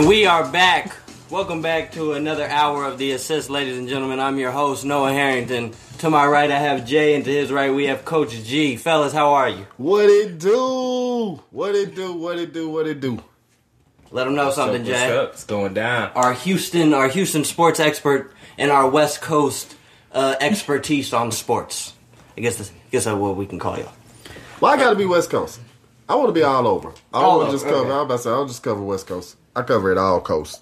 And we are back. Welcome back to another hour of the assist, ladies and gentlemen. I'm your host, Noah Harrington. To my right, I have Jay, and to his right, we have Coach G. Fellas, how are you? What it do? What it do? What it do? What it do? Let them know something, What's Jay. up? It's going down. Our Houston, our Houston sports expert, and our West Coast uh, expertise on sports. I guess that's, I guess that's what we can call y'all. Well, I got to be West Coast. I want to be all over. I All want to just cover. okay. I was about to say I'll just cover West Coast. I cover it all coast.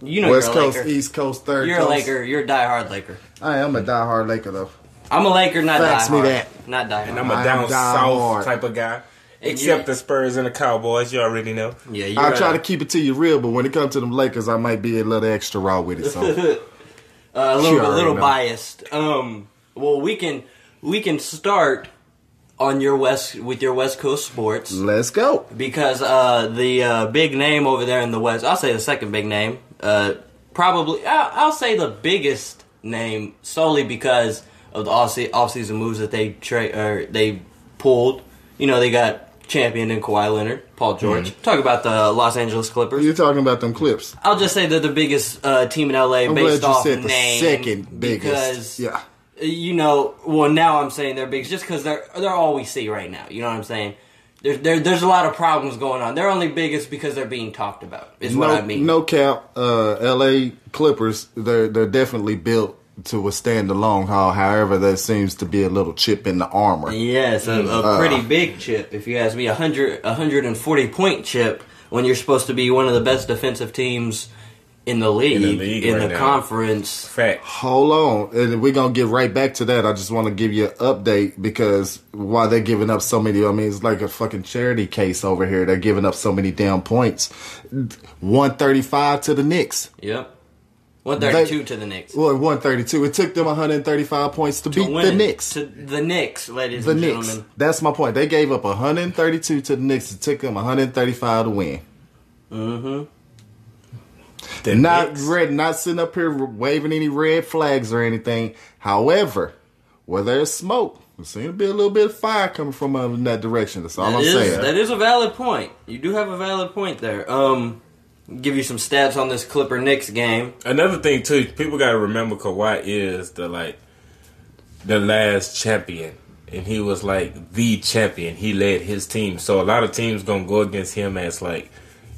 You know West Coast, Laker. East Coast, Third You're a Coast. Laker. You're a diehard Laker. I am a diehard Laker though. I'm a Laker, not Facts diehard. me that. Not diehard. And I'm a I am down south hard. type of guy. And Except the Spurs and the Cowboys, you already know. yeah, you're I a- try to keep it to you real, but when it comes to them Lakers, I might be a little extra raw with it. So uh, a little, a little know. biased. Um, well, we can we can start on your west with your West Coast sports let's go. because uh, the uh, big name over there in the West. I'll say the second big name. Uh, probably I'll, I'll say the biggest name solely because of the off offseason moves that they tra- or they pulled. You know, they got champion in Kawhi Leonard, Paul George. Mm-hmm. Talk about the Los Angeles Clippers. You're talking about them clips. I'll just say they're the biggest uh, team in LA I'm based glad you off said the name. second biggest. Because Yeah. You know, well now I'm saying they're big just because they're they're all we see right now. You know what I'm saying? There's there, there's a lot of problems going on. They're only biggest because they're being talked about. Is no, what I mean. no cap. Uh, L.A. Clippers. They're they're definitely built to withstand the long haul. However, there seems to be a little chip in the armor. Yes, a, a Uh. pretty big chip. If you ask me, a hundred a hundred and forty point chip when you're supposed to be one of the best defensive teams in the league in the, league right now. conference. Fact. Hold on, and we're gonna get right back to that. I just want to give you an update because why they're giving up so many, I mean, it's like a fucking charity case over here. They're giving up so many damn points. One thirty-five to the Knicks. Yep. One thirty two to the Knicks. Well, one thirty-two. It took them one hundred thirty-five points to, beat Win the Knicks. To the Knicks, ladies the and Knicks. gentlemen. That's my point. They gave up 132 to the Knicks. It took them 135 to win. Mm-hmm. The Not Knicks. red, not sitting up here waving any red flags or anything. However, where there's smoke, there seems to be a little bit of fire coming from in that direction. That's all That I'm is- saying. that is a valid point. You do have a valid point there. Um, give you some stats on this Clipper Knicks game. Another thing too, people got to remember Kawhi is the like the last champion, and he was like the champion. He led his team, so a lot of teams gonna go against him as like,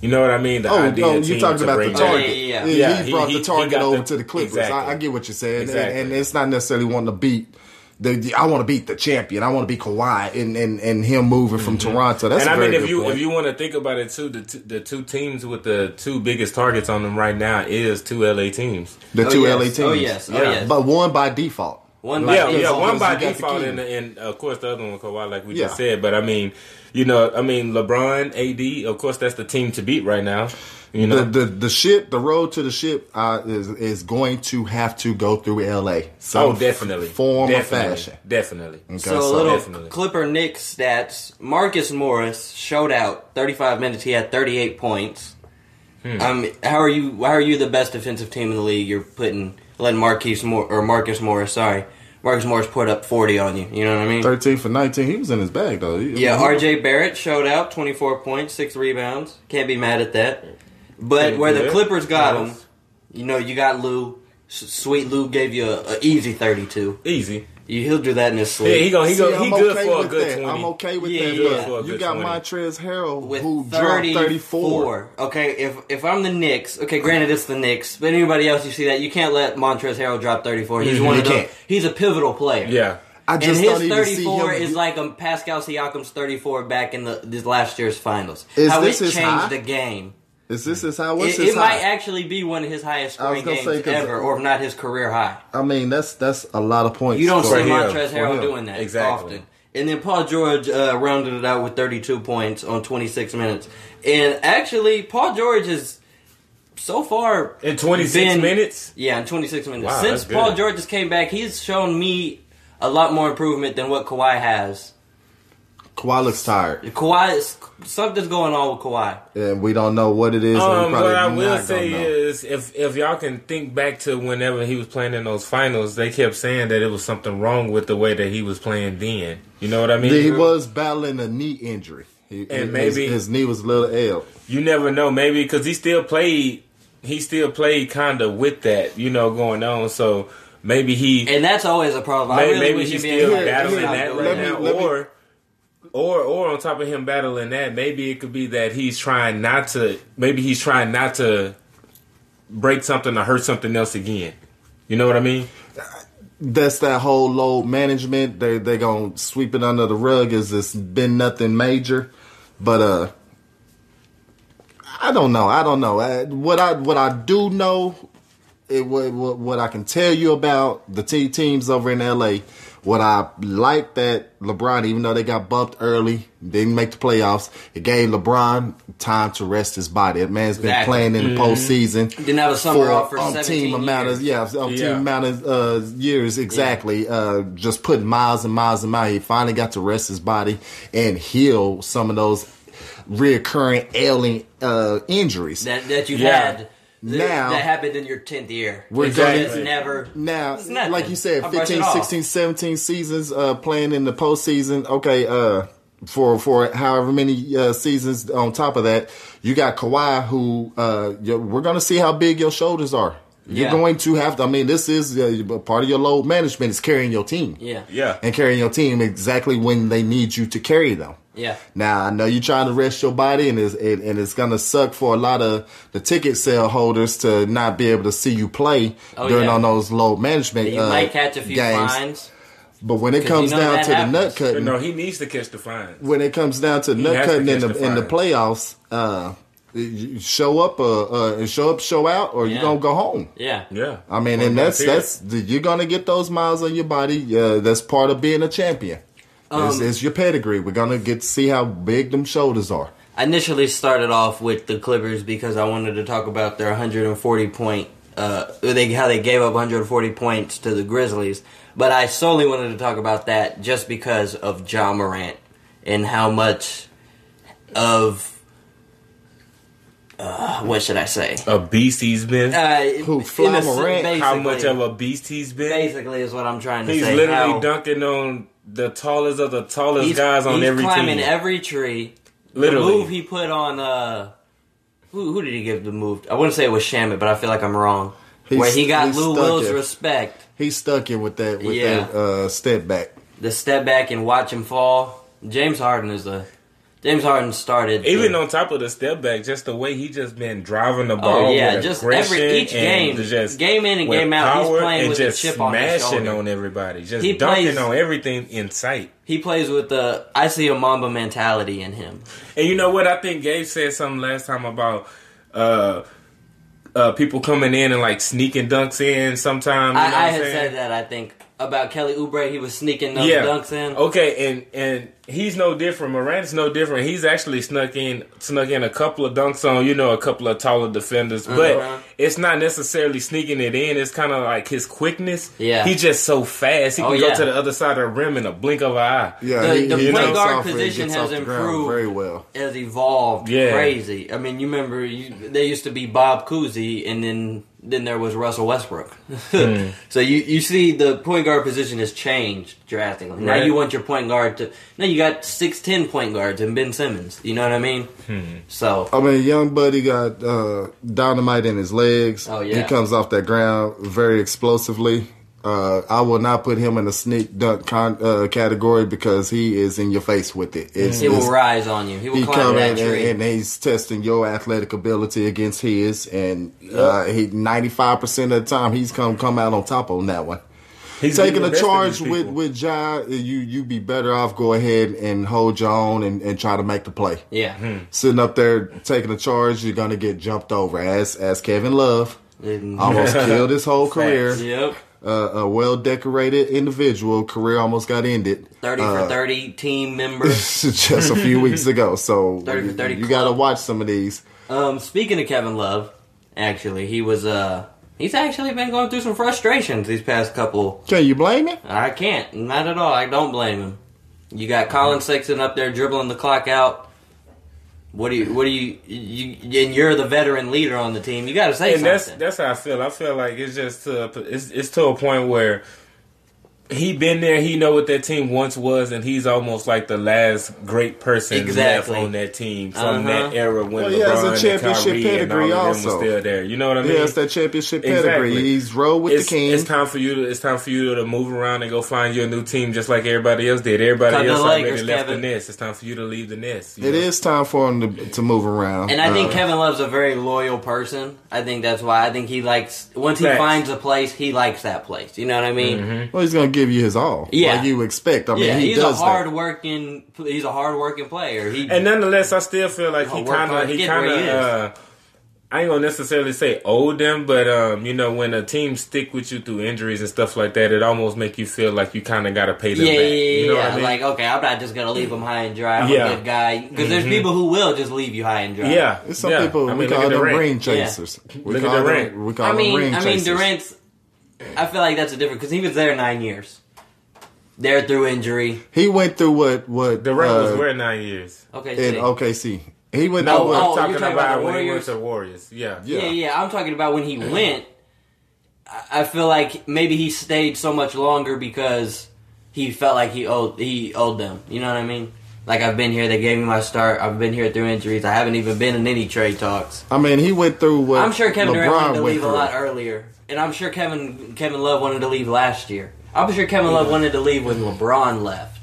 you know what I mean? The Oh, ideal no, oh, you're talking about the target. Yeah, yeah, Yeah, yeah. he, Yeah, brought he- the target over the- to the Clippers. Exactly. I, I get what you're saying, and, Exactly. and it's not necessarily wanting to beat. The, the- I want to beat the champion. I want to be Kawhi and, and, and him moving from mm-hmm. Toronto. That's and a I very mean, if you point. if you want to think about it too, the two, the two teams with the two biggest targets on them right now is two LA teams. the Oh, two yes. LA teams. Oh, yes. Oh, Yeah. yes. But one by default. One Like, yeah, by yeah, default. one by you got the default, and, and of course the other one Kawhi, like we Yeah. just said. But I mean, you know, I mean LeBron, AD, of course that's the team to beat right now. You know, The, the the ship, the road to the ship uh, is is going to have to go through LA. So oh, definitely, form definitely, or fashion. definitely. Okay, So a little Definitely. Clipper Knicks stats. Marcus Morris showed out 35 minutes. He had 38 points. Hmm. Um, how are you? How are you the best defensive team in the league? You're putting letting Marquise Mor- or Marcus Morris. Sorry, Marcus Morris put up 40 on you. You know what I mean? thirteen for nineteen. He was in his bag though. He- Yeah, RJ Barrett showed out 24 points, six rebounds. Can't be mad at that. But where the. Clippers got him, you know, you got Lou. Sweet Lou gave you a, a easy 32. Easy. You, he'll do that in his sleep. Yeah, he go, he See, go, he I'm good okay for a good that. twenty. I'm okay with Yeah, that. yeah. but you got 20. Montrezl Harrell with who 34. dropped thirty four. Okay, if if I'm the Knicks, okay, granted it's the Knicks, but anybody else you see that, you can't let Montrezl Harrell drop 34. He's one You of those. can't. He's a pivotal player. Yeah, I And just his don't even see 34 is like um, Pascal Siakam's 34 back in the this last year's finals. Is How this it changed high? the game. Is this his high? What's It, his it high? might actually be one of his highest I was scoring games say, 'cause- ever, or if not his career high. I mean, that's that's a lot of points. You don't for see him. Montrezl For Harrell doing that Exactly. often. And then Paul George uh, rounded it out with 32 points on 26 minutes. And actually, Paul George is so far in twenty six been- minutes. Yeah, in 26 minutes. Wow, Since. Paul George has came back, he's shown me a lot more improvement than what Kawhi has. Kawhi looks tired, Kawhi, is, something's going on with Kawhi. and we don't know what it is. Um, what I will say is, if if y'all can think back to whenever he was playing in those finals, they kept saying that it was something wrong with the way that he was playing then. You know what I mean? he was battling a knee injury. He, And his, maybe- his knee was a little L. You never know, maybe because he still played. He still played kind of with that, you know, going on. So maybe he And that's always a problem. I maybe, really maybe he's still battling that right Let now, let me- or or or on top of him battling that, maybe it could be that he's trying not to. Maybe he's trying not to break something or hurt something else again. You know what I mean? That's that whole load management. They they gonna sweep it under the rug as it's been nothing major, but uh, I don't know. I don't know. Uh, what I what I do know, it what what, what I can tell you about the T teams over in LA. What I like that LeBron, even though they got bumped early, didn't make the playoffs, it gave LeBron time to rest his body. That man's been Exactly. playing in the postseason. Didn't have a summer off for umpteen 17 amount years. of yeah, umpteen Yeah. amount of uh, years exactly. Uh, just putting miles and miles and miles. He finally got to rest his body and heal some of those reoccurring ailing uh, injuries. that that you've Yeah. had. That- Now- that happened in your tenth year. We're It's gonna- never. Now, It's like you said, I'll 15, 16, 17 seasons uh, playing in the postseason. Okay, uh, for for however many uh, seasons on top of that, you got Kawhi, who uh, you we're going to see how big your shoulders are. You're Yeah. going to have to. I mean, this is uh, part of your load management is carrying your team. Yeah. Yeah. and carrying your team exactly when they need you to carry them. Yeah. Now I know you're trying to rest your body, and it's it, and it's gonna suck for a lot of the ticket sale holders to not be able to see you play Oh, during yeah. on those load management. You uh, might catch a few games. fines. but when it comes you know down that to the nut But cutting, no, he needs to catch the fines. when it comes down to He nut has to cutting in the, the in the playoffs, uh, you show up, uh, uh, show up, show out, or Yeah. you're gonna go home. Yeah. Yeah, I mean, Well, and that's it. that's you're gonna get those miles on your body. Uh, that's part of being a champion. It's, Um, it's your pedigree. We're gonna get to see how big them shoulders are. I initially started off with the Clippers because I wanted to talk about their 140 point, uh, they how they gave up 140 points to the Grizzlies. But I solely wanted to talk about that just because of Ja Morant and how much of what should I say? a beast he's been. Uh, Who, in Fly a s- Morant? How much of a beast he's been. basically is what I'm trying to He's say. He's literally how dunking on the tallest of the tallest he's, guys on he's every climbing team. every tree. Literally. The move he put on uh who who did he give the move? I wouldn't say it was Shamit, but I feel like I'm wrong. He's- Where he got he's Lou Will's it. respect. He's stuck in with that with Yeah. that uh, step back. The step back and watch him fall. James Harden is a James Harden started Even on top of the step back, just the way he just been driving the ball. Oh yeah, just every each game, just game in and game out, he's playing with just a chip on his smashing shoulder. on everybody, just He dunking plays- on everything in sight. he plays with the I see a Mamba mentality in him. And you know what? I think Gabe said something last time about uh, uh, people coming in and like sneaking dunks in. Sometimes you know I, I had said that I think about Kelly Oubre. He was sneaking those yeah. dunks in. Okay, and and he's no different. Morant's no different. He's actually snuck in snuck in a couple of dunks on, you know, a couple of taller defenders. Uh-huh. But it's not necessarily sneaking it in. It's kind of like his quickness. Yeah. He's just so fast. He Oh, can yeah. go to the other side of the rim in a blink of an eye. Yeah, The- he, the he point jumps guard position has off the ground improved. very well. has evolved Yeah. crazy. I mean, you remember you, they used to be Bob Cousy, and then then there was Russell Westbrook. Hmm. so you you see the point guard position has changed drastically. Now Right. you want your point guard to now you got six ten point guards and Ben Simmons. You know what I mean? Hmm. So I mean, young buddy got uh, dynamite in his legs. Oh, yeah. he comes off that ground very explosively. Uh, I will not put him in the sneak dunk con- uh, category because he is in your face with it. It's, he will rise on you. He will he climb come that in and, tree. and he's testing your athletic ability against his, and uh, he ninety five percent of the time he's come come out on top on that one. He's Taking the a charge with people. with Ja, you you be better off go ahead and hold your own and, and try to make the play. yeah. Hmm. Sitting up there taking a charge, you're gonna get jumped over. As as Kevin Love almost killed his whole career. Yep. Uh, a well decorated individual career almost got ended. Thirty Uh, for thirty team member. just a few weeks ago. So 30 for 30 you got to watch some of these. Um, speaking of Kevin Love, actually, he was uh he's actually been going through some frustrations these past couple Can you blame him? I can't. Not at all. I don't blame him. You got Collin Sexton up there dribbling the clock out. What do you? What do you? You and you're the veteran leader on the team. You got to say and that's something. that's how I feel. I feel like it's just to, it's it's to a point where he been there. He know what that team once was, and he's almost like the last great person Exactly. left on that team from Uh-huh. that era when Well, he has a LeBron and championship Kyrie and all pedigree of them also. was still there. You know what I mean? He has that championship pedigree. Exactly. He's rolled with it's, the king. it's time for you to it's time for you to move around and go find you a new team just like everybody else did. Everybody Cut the else already left Kevin. the nest. It's time for you to leave the nest. you It know? is time for him to, to move around. And I think Uh, Kevin Love's a very loyal person. I think that's why I think he likes once he Facts. finds a place, he likes that place. You know what I mean? Mm-hmm. well, he's gonna give you his all. Yeah. like you expect. I mean, yeah, he he's a does that. hard working. He's a hard working player. He And nonetheless, I still feel like he kind of he kind of he is. uh, I ain't gonna necessarily say owed them, but um, you know, when a team stick with you through injuries and stuff like that, it almost make you feel like you kind of got to pay them yeah, yeah, back. yeah, you know yeah. what I mean? Like, okay, I'm not just gonna leave him high and dry. I'm Yeah. a good guy because there's people who will just leave you high and dry. yeah, it's some yeah. people I we mean, look call them Durant. ring chasers. We Look at call Durant. them. We call I them mean, ring I mean, chasers. Durant's. I feel like that's a different because he was there nine years. There through injury. He went through what what Durant was uh, where nine years. Okay, in see. OKC. He went No, through what oh, I'm you're talking talking about, about the when he went Warriors? to Warriors. Yeah, Yeah. Yeah, yeah. I'm talking about when he went. I- I feel like maybe he stayed so much longer because he felt like he owed he owed them. You know what I mean? Like I've been here, they gave me my start. I've been here through injuries. I haven't even been in any trade talks. I mean, he went through what I'm sure Kevin Durant LeBron to went leave a lot earlier, and I'm sure Kevin Kevin Love wanted to leave last year. I'm sure Kevin Love wanted to leave when LeBron left.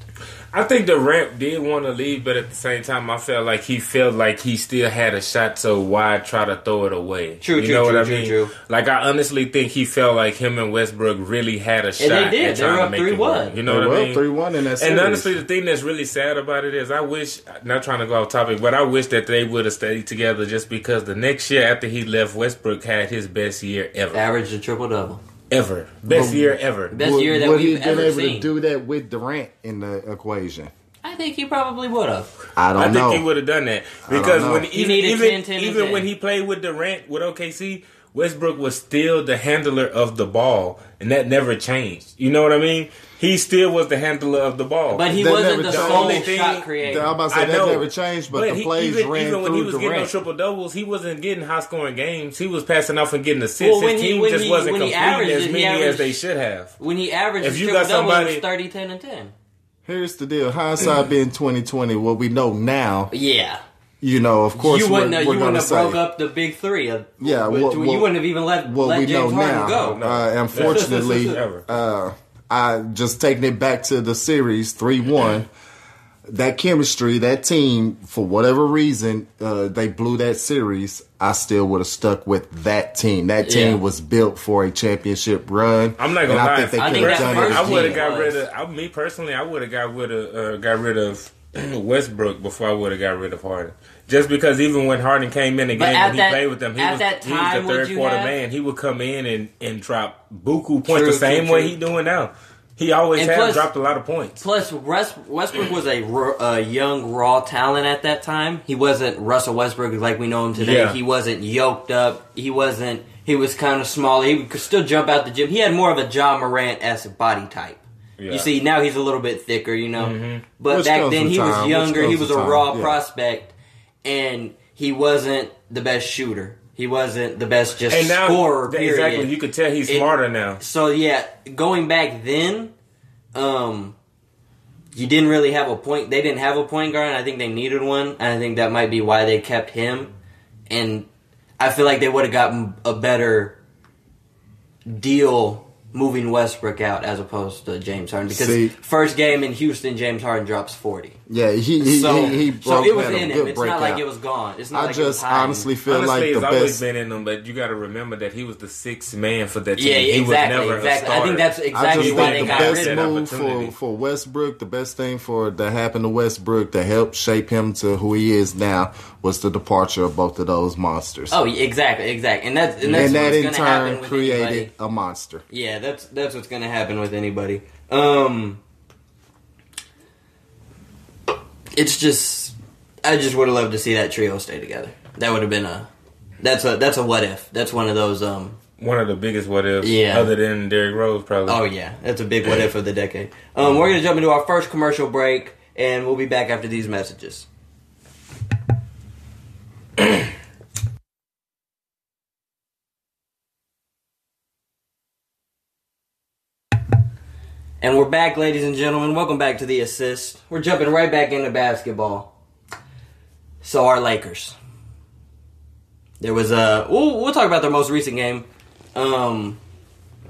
I think Durant did want to leave, but at the same time, I felt like he felt like he still had a shot. So why try to throw it away? True, you true, know true, what I true, mean? true. Like I honestly think he felt like him and Westbrook really had a shot. they did. at They were trying to up 3-1. You know They what were I up mean? three one in that series. And honestly, the thing that's really sad about it is, I wish, not trying to go off topic, but I wish that they would have stayed together just because the next year after he left, Westbrook had his best year ever. Averaged a triple double. Ever. Best But- year ever. Best would, year that would he we've been ever able seen. to do that with Durant in the equation? I think he probably would have. I don't know. I think he would have done that because when He even even, 10, 10, even 10. when he played with Durant with OKC, Westbrook was still the handler of the ball, and that never changed. You know what I mean? He still was the handler of the ball. But he That wasn't never the changed. sole The only thing- shot creator. I'm about to say I that know. never changed, but, the he- plays even, ran even when he was getting Durant. those triple doubles, he wasn't getting high scoring games. He was passing off and getting assists. Well, when His he- team when just he- wasn't when completing averaged as it, he many as they should have. When he averaged If you triple got double, it somebody- was 30, 10, and 10. Here's the deal: hindsight being 2020, what we know now, Yeah. you know, of course, you wouldn't we're, have, we're you wouldn't have say broke up the big three. Of, Yeah, which- what- you what- wouldn't have even let, what let we James know Harden now. go. No. Uh, unfortunately, Ever. uh, I just taking it back to the series three one. That chemistry, that team, for whatever reason, uh, they blew that series. I still would have stuck with that team. That team Yeah. was built for a championship run. I'm not gonna I lie. think they I could think have that done first it. I would have team got rid of. I, me personally, I would have got rid of uh, got rid of Westbrook before I would have got rid of Harden. Just because even when Harden came in the game at and he that- played with them, he was, that he was the third quarter have- man. He would come in and, and drop buku points True, the same true, way true. he doing now. He always And has dropped a lot of points. Plus, Westbrook was a, a young, raw talent at that time. He wasn't Russell Westbrook like we know him today. Yeah. He wasn't yoked up. He wasn't. He was kind of small. He could still jump out the gym. He had more of a Ja Morant esque body type. Yeah. You see, now he's a little bit thicker, you know. But Which back then he was time, which younger. He was a time, raw yeah. prospect, and he wasn't the best shooter. He wasn't the best just And now, scorer. Period. exactly, you could tell he's It- smarter now. So yeah, going back then, um, you didn't really have a point. They didn't have a point guard. and I think they needed one, and I think that might be why they kept him. And I feel like they would have gotten a better deal moving Westbrook out as opposed to James Harden because See- first game in Houston, James Harden drops forty. Yeah, he he So, he, he so broke it was in him. good It's not like it was gone. It's not I like it was just honestly feel Honestly, like it's the always best. been in him, but you got to remember that he was the sixth man for that team. Yeah, he exactly, was never exactly. A I starter. think that's I exactly just why think they the got best rid of him. move for, for Westbrook, the best thing for that happened to Westbrook to help shape him to who he is now was the departure of both of those monsters. Oh, yeah, exactly, exactly, and that's and that's and that in turn created anybody. a monster. Yeah, that's that's what's gonna happen with anybody. Um, it's just, I just would have loved to see that trio stay together. That would have been a, that's a that's a what if. That's one of those. Um, one of the biggest what ifs, Yeah. other than Derrick Rose, probably. oh yeah, that's a big what if of the decade. Um, we're gonna jump into our first commercial break, and we'll be back after these messages. And we're back, ladies and gentlemen. Welcome back to the assist. We're jumping right back into basketball. So our Lakers. There was a. We'll, we'll talk about their most recent game, um,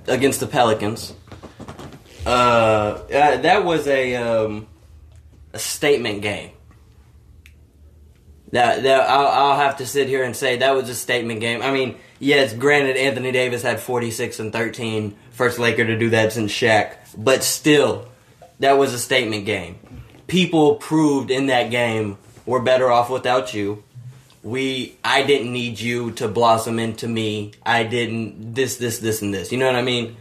against the Pelicans. Uh, uh, that was a um, a statement game. That, that I'll, I'll have to sit here and say that was a statement game. I mean, yes, granted, Anthony Davis had 46 and 13, first Laker to do that since Shaq, but still, that was a statement game. People proved in that game we're better off without you. We, I didn't need you to blossom into me. I didn't this, this, this, and this. You know what I mean?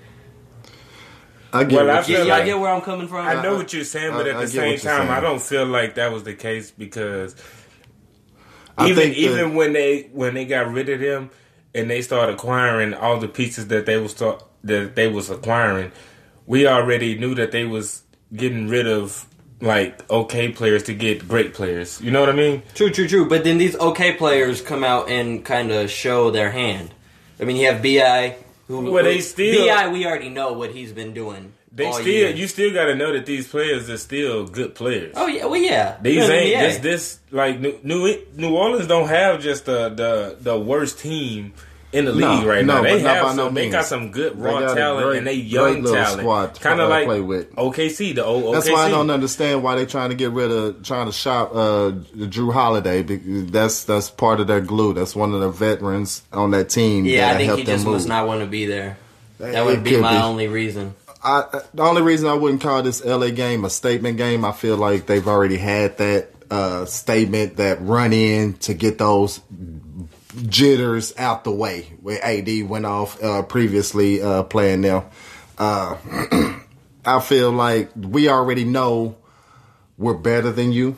I get Well, what I you- feel Yeah, y'all get where I'm coming from. I know what you're saying, but I- at I the same you're time, I don't feel like that was the case because I even think the- even when they when they got rid of them and they started acquiring all the pieces that they was start, that they was acquiring, we already knew that they was getting rid of like okay players to get great players. You know what I mean? True, true, true. But then these okay players come out and kind of show their hand. I mean, you have Bi, who Well, they who- still- Bi. We already know what he's been doing. They all still year. you still got to know that these players are still good players. Oh yeah, well yeah. These You're in the ain't NBA. this this like New New New Orleans don't have just the the the worst team in the No, league right no, now. They but not have by no some. they got some good raw talent great- and they young little talent. squad to Kind of like play with. OKC. The old That's why I don't understand why they're trying to get rid of trying to shop uh, Jrue Holiday. That's that's part of their glue. That's one of the veterans on that team. Yeah, that I think helped he just move. must not want to be there. That It would be my be. only reason. I, the only reason I wouldn't call this LA game a statement game, I feel like they've already had that uh, statement, that run in to get those jitters out the way. Where AD went off uh, previously uh, playing them. Uh, I feel like we already know we're better than you.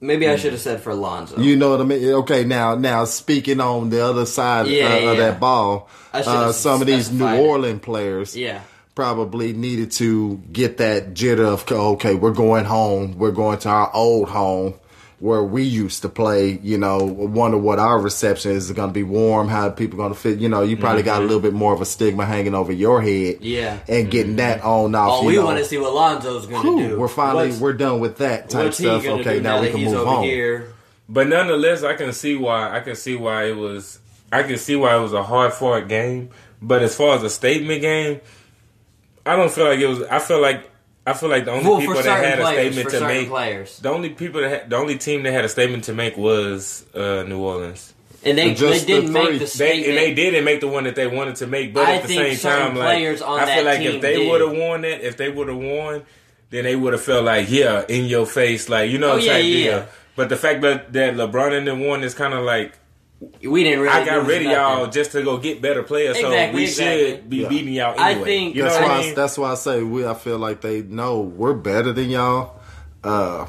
Maybe I should have said for Lonzo. You know what I mean? Okay, now now speaking on the other side Yeah, uh, of yeah. that ball, uh, some of these New specified it. Orleans players, Yeah. Probably needed to get that jitter of okay, we're going home, we're going to our old home where we used to play. You know, wonder what our reception is going to be warm, how people going to fit. You know, you probably got a little bit more of a stigma hanging over your head, Mm-hmm. Yeah. and getting that on off. Oh, you we want to see what Lonzo's going to do. We're finally What's- we're done with that type what's he stuff. Okay, do now we that can he's move over on. here? But nonetheless, I can see why. I can see why it was. I can see why it was a hard fought game. But as far as a statement game, I don't feel like it was. I feel like I feel like the only Well, people that certain had a statement for to make. players, The only people that had, the only team that had a statement to make was uh, New Orleans. and they, Just they didn't the make three. the They statement. and they didn't make the one that they wanted to make, but I at the same certain time, like on I feel like if they would have won that, if they would have won, then they would have felt like yeah, in your face, like you know, Oh, yeah, type yeah, deal. yeah. But the fact that that LeBron and them won is kind of like we didn't really. I got lose rid of y'all just to go get better players, so we exactly. should be Yeah. beating y'all I think you know that's what why I mean? that's why I say we. I feel like they know we're better than y'all. Uh,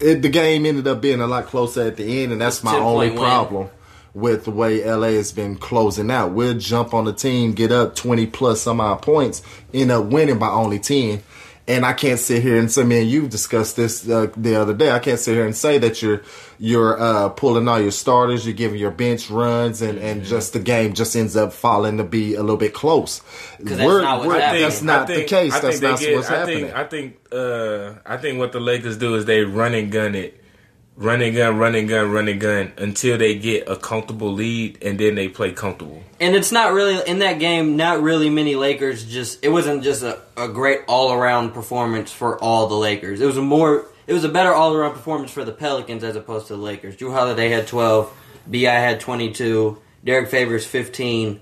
it, the game ended up being a lot closer at the end, and that's It's my only point win. problem with the way LA has been closing out. We'll jump on the team, get up twenty plus some odd points, end up winning by only ten. And I can't sit here and say, man, you've discussed this uh, the other day. I can't sit here and say that you're you're uh, pulling all your starters, you're giving your bench runs, and, and just the game just ends up falling to be a little bit close. 'Cause that's not what's happening. That's not the case. I That's not get- what's I happening. Think, I think. Uh, I think what the Lakers do is they run and gun it, run and gun, run and gun, run and gun until they get a comfortable lead, and then they play comfortable. And it's not really in that game. Not really many Lakers. Just it wasn't just a, a great all around performance for all the Lakers. It was a more. It was a better all around performance for the Pelicans as opposed to the Lakers. Jrue Holiday had twelve. Bi had twenty two. Derrick Favors fifteen.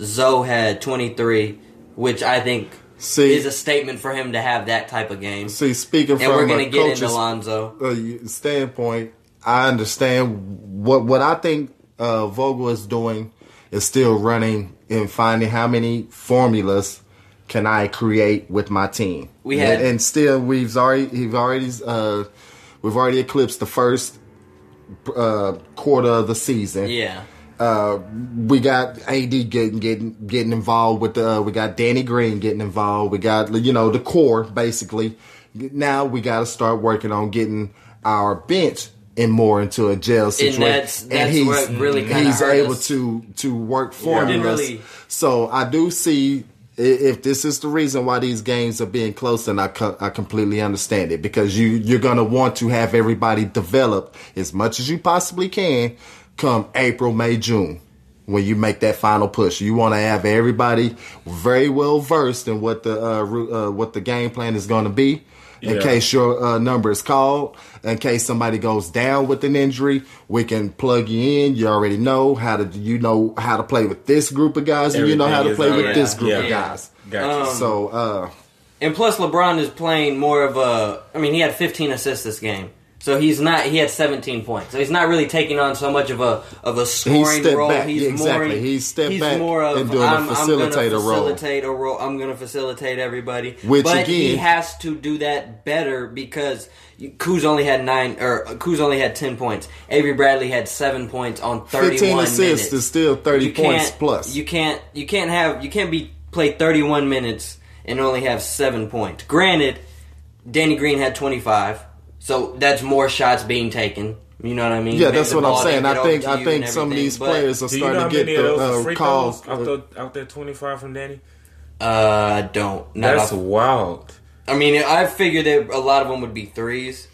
Zoe had twenty three, which I think See- is a statement for him to have that type of game. See, speaking And from we're a gonna get into Lonzo. uh, standpoint, I understand what what I think uh, Vogel is doing is still running and finding how many formulas can I create with my team. We had- and, and still we've already we've already uh, we've already eclipsed the first uh, quarter of the season. Yeah. Uh, we got AD getting getting getting involved with the. Uh, we got Danny Green getting involved. We got you know the core basically. Now we got to start working on getting our bench and more into a jail situation. that's- that's what really kinda he's able us. to to work Didn't formulas. really- So I do see If this is the reason why these games are being close, then I, co- I completely understand it because you you're gonna want to have everybody develop as much as you possibly can come April, May, June when you make that final push. You want to have everybody very well versed in what the uh, uh, what the game plan is going to be. In Yeah. case your uh, number is called, in case somebody goes down with an injury, we can plug you in. You already know how to you know how to play with this group of guys, and you know how to play with already- this group of guys. Gotcha. Um, So uh, And plus, LeBron is playing more of a. I mean, he had 15 assists this game, so he's not. He had 17 points, so he's not really taking on so much of a of a scoring stepped role. back. He's Yeah, exactly. more. He's stepped he's back more of and doing a I'm, I'm facilitator gonna role. facilitate a role. I'm going to facilitate everybody. Which, but he has to do that better because. Kuz only had nine, or Kuz only had ten points. Avery Bradley had seven points on thirty-one 15 assists minutes. is still 30 You points plus. You can't you can't have you can't be play 31 minutes and only have 7 points. Granted, Danny Green had 25. So that's more shots being taken. You know what I mean? yeah, Maybe that's what I'm saying. I think I think some of these players are Do you know starting to get the those uh, calls. throws out there, out there 25 from Danny? uh I don't. Not That's off- wild. I mean, I figured that a lot of them would be threes.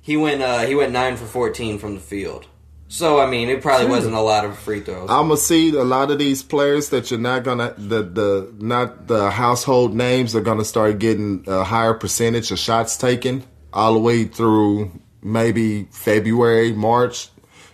He went uh he went 9 for 14 from the field. So I mean, it probably wasn't a lot of free throws. I'm gonna see a lot of these players that you're not gonna the the not the household names are gonna start getting a higher percentage of shots taken all the way through maybe February, March.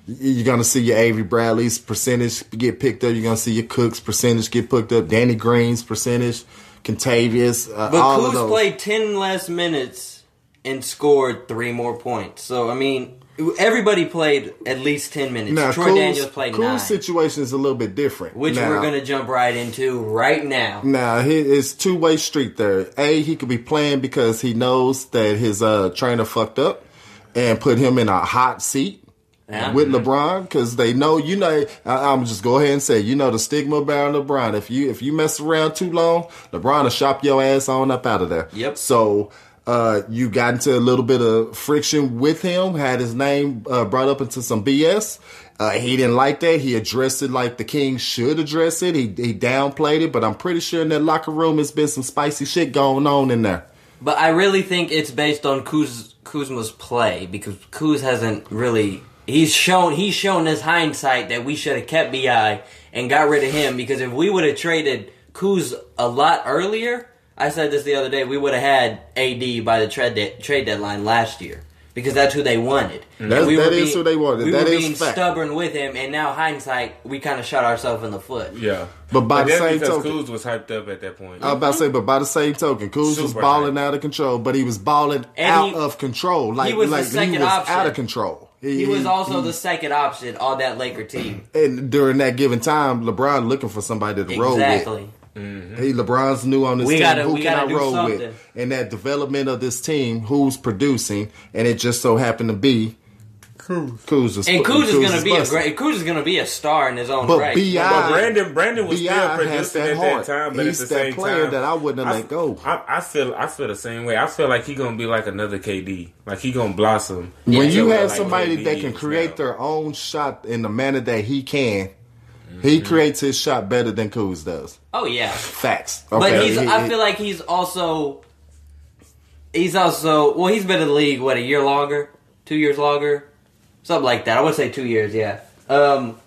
You're gonna see your Avery Bradley's percentage get picked up. You're gonna see your Cook's percentage get picked up. Danny Green's percentage, Kentavious, uh, But all of those. played 10 less minutes and scored 3 more points. So I mean, everybody played at least 10 minutes. now, Troy Daniels played Kuz's 9. situation is a little bit different, Which Now- we're gonna jump right into right now. Now he- it's two way street there. A he could be playing because he knows that his uh, trainer fucked up and put him in a hot seat Yeah. with LeBron because they know you know. I, I'm just go ahead and say you know the stigma about LeBron. If you if you mess around too long, LeBron will shop your ass on up out of there. Yep. So. Uh, you got into a little bit of friction with him, had his name uh, brought up into some BS. Uh, he didn't like that. He addressed it like the king should address it. He, he downplayed it, but I'm pretty sure in that locker room, there's been some spicy shit going on in there. But I really think it's based on Kuz, Kuzma's play because Kuz hasn't really. He's shown he's shown this hindsight that we should have kept Bi and got rid of him because if we would have traded Kuz a lot earlier, I said this the other day, we would have had AD by the trade de- trade deadline last year because that's who they wanted. That's- we that were is being- who they wanted. We That were is being fact. stubborn with him, and now hindsight, we kind of shot ourselves in the foot. Yeah. But by the same because token- Kuz was hyped up at that point. I was about to say, but by the same token, Kuz was Super balling hype. out of control, but he was balling And out he- of control. Like, he was the second he was option. out of control. He was also the second option on that Laker team. and during that given time, LeBron looking for somebody to roll with. Exactly. Mm-hmm. Hey, LeBron's new on this We team. gotta- who we can I roll something. with? And that development of this team, who's producing, and it just so happened to be Kuz. Kuz is And Kuz is gonna be a great. Kuz is gonna be a star in his own But right. B.I. But Brandon, Brandon was B.I. still has producing that at heart. that time, but He's at the that same player time, that I wouldn't have let go. I, I feel, I feel the same way. I feel like he's gonna be like another KD, like he gonna blossom. when Yeah, you Like have KD somebody that is can now. create their own shot in the manner that he can, he creates his shot better than Kuz does. oh yeah, Facts. but he's. he- I feel like he's also. He's also well. He's been in the league what a year longer, two years longer, something like that. I would say two years. Yeah. Um.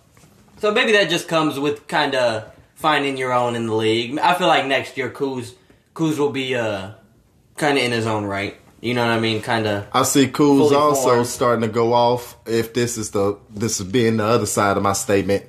So maybe that just comes with kind of finding your own in the league. I feel like next year Kuz Kuz will be uh kind of in his own right. You know what I mean? Kind of. I see Kuz also formed. starting to go off. If this is the this is being the other side of my statement,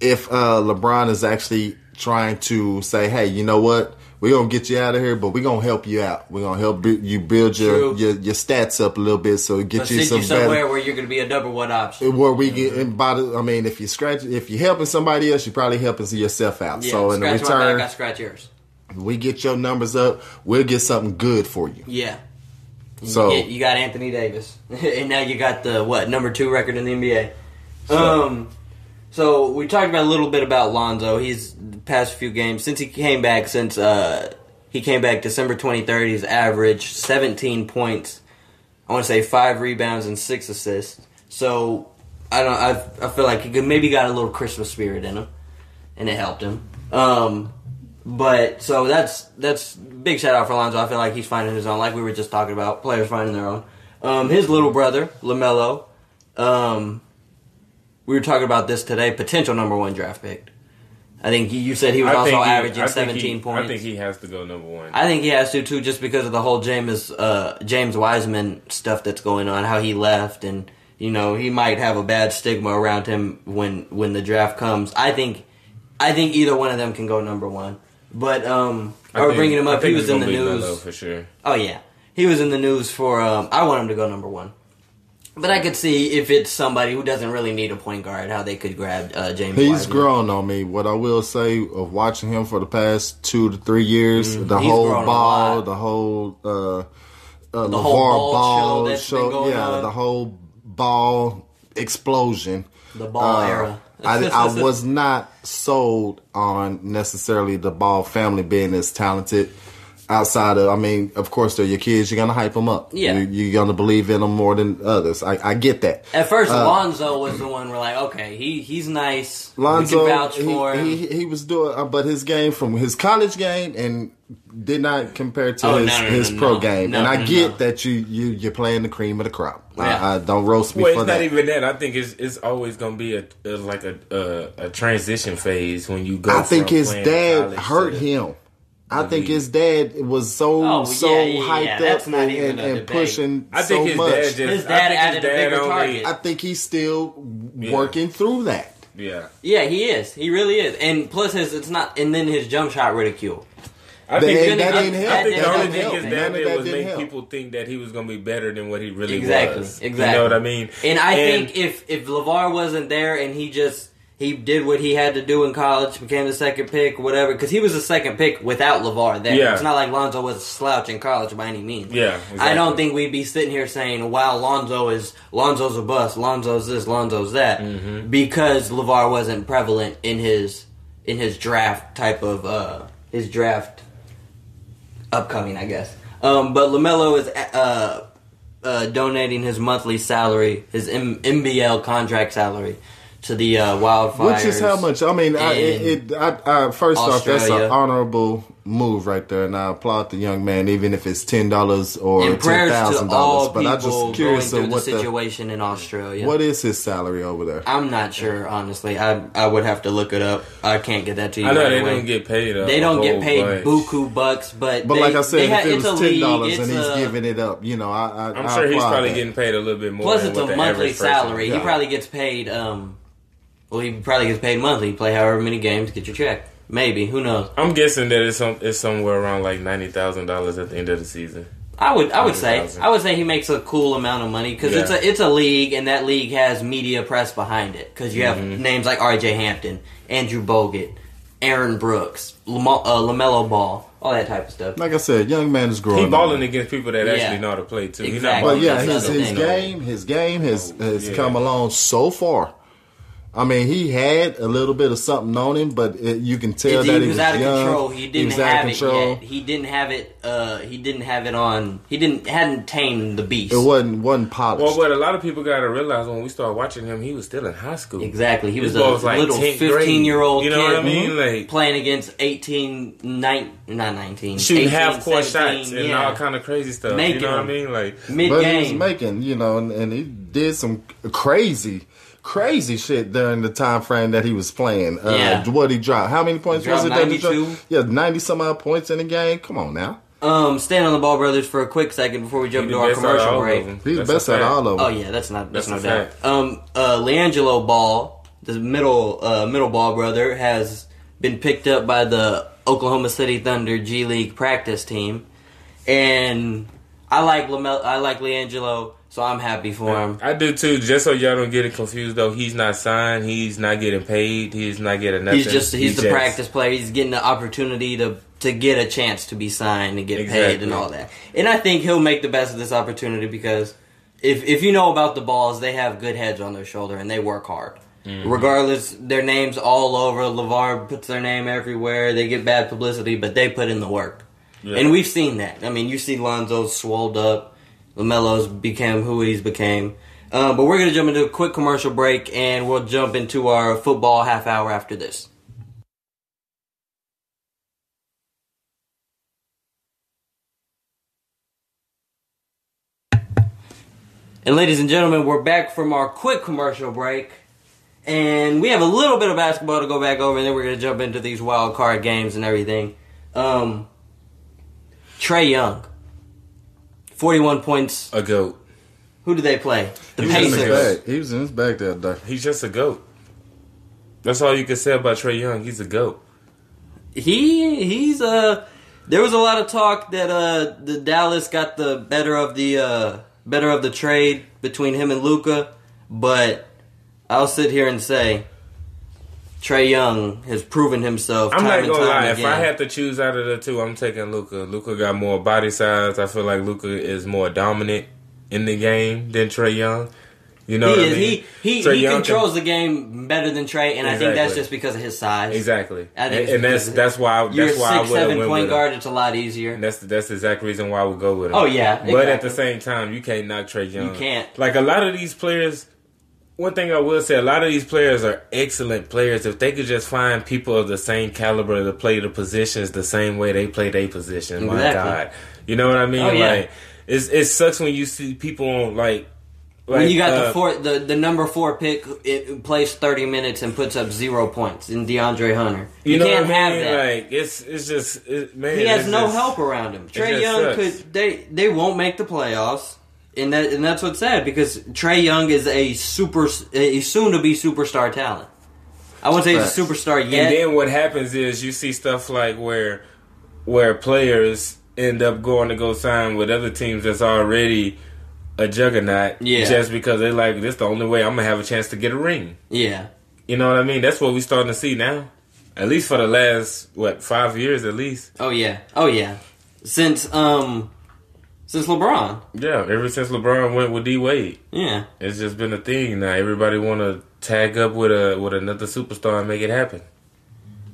if uh, LeBron is actually trying to say, "Hey, you know what? We're gonna get you out of here, but we're gonna help you out. We're gonna help you build your, your your stats up a little bit, so get you sit some you somewhere better." where you're going to be a double what option. Where we get, and by the, I mean, if you scratch, if you're helping somebody else, you're probably helping yourself out. Yeah, so in the return, back, I scratch yours. we get your numbers up. We'll get something good for you. Yeah. So Yeah, you got Anthony Davis, and now you got the what number two record in the NBA. Um, so we talked about a little bit about Lonzo. He's past few games since he came back. Since uh, he came back December twenty third, he's averaged seventeen points. I want to say five rebounds and six assists. So I don't. I I feel like he could maybe got a little Christmas spirit in him, and it helped him. Um, But so that's that's big shout out for Lonzo. I feel like he's finding his own, like we were just talking about, players finding their own. Um, his little brother LaMelo, um, we were talking about this today. Potential number one draft pick. I think you- you said he was I also he- averaging 17 he- points. I think he has to go number one. I think he has to too, just because of the whole James uh, James Wiseman stuff that's going on, how he left, and you know he might have a bad stigma around him when when the draft comes. I think I think either one of them can go number one. But um, I or think- bringing him up, he was in the news. For sure. Oh yeah, he was in the news for. Um, I want him to go number one, but I could see if it's somebody who doesn't really need a point guard, how they could grab uh, James. He's Wiseman. grown on me. What I will say of watching him for the past two to three years, the Mm-hmm. He's whole ball, the whole uh, uh, The LaVar whole ball ball show that's been going yeah, on. the whole ball explosion. The ball Uh, era. I, I was not sold on necessarily the ball family being as talented. Outside of, I mean, of course, they're your kids. You're gonna hype them up. Yeah. you, you're gonna believe in them more than others. I, I get that. At first, Uh, Lonzo was the one we're like, okay, he he's nice. Lonzo, we can vouch he, for him. he, he was doing, uh, but his game from his college game and did not compare to Oh, his, no, no, his no, pro no. game. No, and I no, get no. that you you you're playing the cream of the crop. Yeah. I, I don't roast me Well, for it's that. not even that. I think it's it's always gonna be a, a like a, a a transition phase when you go. I think his dad college hurt to- him. I think his dad was so Oh, so yeah, yeah, hyped yeah. up and, and, and pushing I think so his much. dad just. His I dad think added a bigger only- target. I think he's still Yeah. working through that. Yeah, yeah, he is. He really is. And plus, his it's not. And then his jump shot ridicule. I That think ain't- gonna that didn't help. I think the only thing help. his None dad did was didn't make help. people think that he was going to be better than what he really Exactly, was. exactly. You know what I mean? And I And- think if if LaVar wasn't there and he just he did what he had to do in college, became the second pick, whatever, because he was the second pick without LaVar there. Yeah. It's not like Lonzo was a slouch in college by any means. Yeah, I don't think we'd be sitting here saying, "Wow, Lonzo is Lonzo's a bust, Lonzo's this, Lonzo's that," Mm-hmm. because LaVar wasn't prevalent in his in his draft type of uh his draft upcoming, I guess. Um, but LaMelo is uh, uh, donating his monthly salary, his M- NBL contract salary, to the uh, Wildfires. Which is how much? I mean, I, it, it, I, I, first off, that's an honorable move right there, and I applaud the young man, even if it's ten dollars or And ten prayers thousand to all dollars. But people I just curious of what the situation in Australia. what is his salary over there. I'm not sure, honestly. I I would have to look it up. I can't get that to you. I know right they away. don't get paid. They don't get paid bunch. buku bucks, but But they- like I said, if ha- it it's was ten dollars and he's a- giving it up, you know, I, I I'm I sure he's probably that. getting paid a little bit more. Plus, than it's what a the monthly salary. He probably gets paid. Um, well, he probably gets paid monthly. You play however many games, get your check. Maybe who knows? I'm guessing that it's some, it's somewhere around like ninety thousand dollars at the end of the season. I would I would say 100,000. I would say he makes a cool amount of money because it's a it's a league and that league has media press behind it because you have Mm-hmm. names like R.J. Hampton, Andrew Bogut, Aaron Brooks, Lamo, uh, LaMelo Ball, all that type of stuff. Like I said, young man is growing. He on balling me. against people that Yeah. actually know how to play too. He's Exactly. not But yeah, his his game, his game has has Yeah. come along so far. I mean, he had a little bit of something on him, but it, you can tell It- that he was out of young. control. He didn't was out of have it yet. He didn't have it. Uh, he didn't have it on. He didn't hadn't tamed the beast. It wasn't wasn't polished. Well, what a lot of people got to realize when we started watching him, he was still in high school. Exactly. He was This a was like little 10th grade. 15 year old You know kid what I mean? Like playing against 18, nine, not 19. shooting 18, half court 17, shots and yeah. all kind of crazy stuff. Making you know what I mean? Like Mid but he was game. making, you know, and, and he did some crazy, crazy shit during the time frame that he was playing. Uh, Yeah. What he dropped? How many points He was it? that he dropped? 92. Yeah, ninety some odd points in the game. Come on now, Um, stand on the ball, brothers, for a quick second before we jump he to our best out of commercial break. he's That's the best a out of all of them. Oh yeah, that's not that's, That's no a doubt. Um, uh, LiAngelo Ball, the middle uh, middle ball brother, has been picked up by the Oklahoma City Thunder G League practice team, and I like Lamel, I like LiAngelo, so I'm happy for him. I do too. Just so y'all don't get it confused, though, he's not signed. He's not getting paid. He's not getting nothing. He's just he's, the just- practice player. He's getting the opportunity to to get a chance to be signed and get paid and all that. And I think he'll make the best of this opportunity because if if you know about the balls, they have good heads on their shoulder and they work hard. Mm-hmm. Regardless, their names all over. LaVar puts their name everywhere. They get bad publicity, but they put in the work. Yeah. And we've seen that. I mean, you see Lonzo swolled up. LaMelo's became who he's became. Uh, but we're going to jump into a quick commercial break and we'll jump into our football half hour after this. And ladies and gentlemen, we're back from our quick commercial break. And we have a little bit of basketball to go back over, and then we're going to jump into these wild card games and everything. Um, Trae Young. 41 points. A goat. Who do they play? The He was in the Pacers. He was in his back the other day. He's just a goat. That's all you can say about Trae Young. He's a goat. He he's a. there was a lot of talk that uh the Dallas got the better of the uh better of the trade between him and Luka, but I'll sit here and say Trae Young has proven himself. I'm time not gonna lie. Again. If I had to choose out of the two, I'm taking Luka. Luka got more body size. I feel like Luka is more dominant in the game than Trae Young. You know he is I mean? he he, he Young can- controls the game better than Trae, and I think that's just because of his size. exactly, and, and that's that's why You're that's why I six would have seven went point with guard. him. It's a lot easier. And that's that's the exact reason why I would go with him. Oh, yeah, but at the same time, you can't knock Trae Young. You can't. Like a lot of these players. One thing I will say, a lot of these players are excellent players. If they could just find people of the same caliber to play the positions the same way they play their position, my God, you know what I mean? Oh, yeah. Like, it's, it sucks when you see people on like, like when you got uh, the four, the, the number four pick, it plays thirty minutes and puts up zero points in DeAndre Hunter. You, know can't have mean? that. Like it's it's just it, man. he has no just- help around him. Trae Young sucks. could they they won't make the playoffs, and that and that's what's sad because Trae Young is a super a soon to be superstar talent. I wouldn't say he's a Facts. superstar And then what happens is you see stuff like where where players end up going to go sign with other teams that's already a juggernaut Yeah. just because they're like this the only way I'm gonna have a chance to get a ring. yeah, You know what I mean? That's what we starting to see now. At least for the last what five years at least. oh yeah, oh yeah. Since um, since LeBron, Yeah, ever since LeBron went with D Wade, yeah. it's just been a thing now. Everybody want to tag up with a with another superstar and make it happen.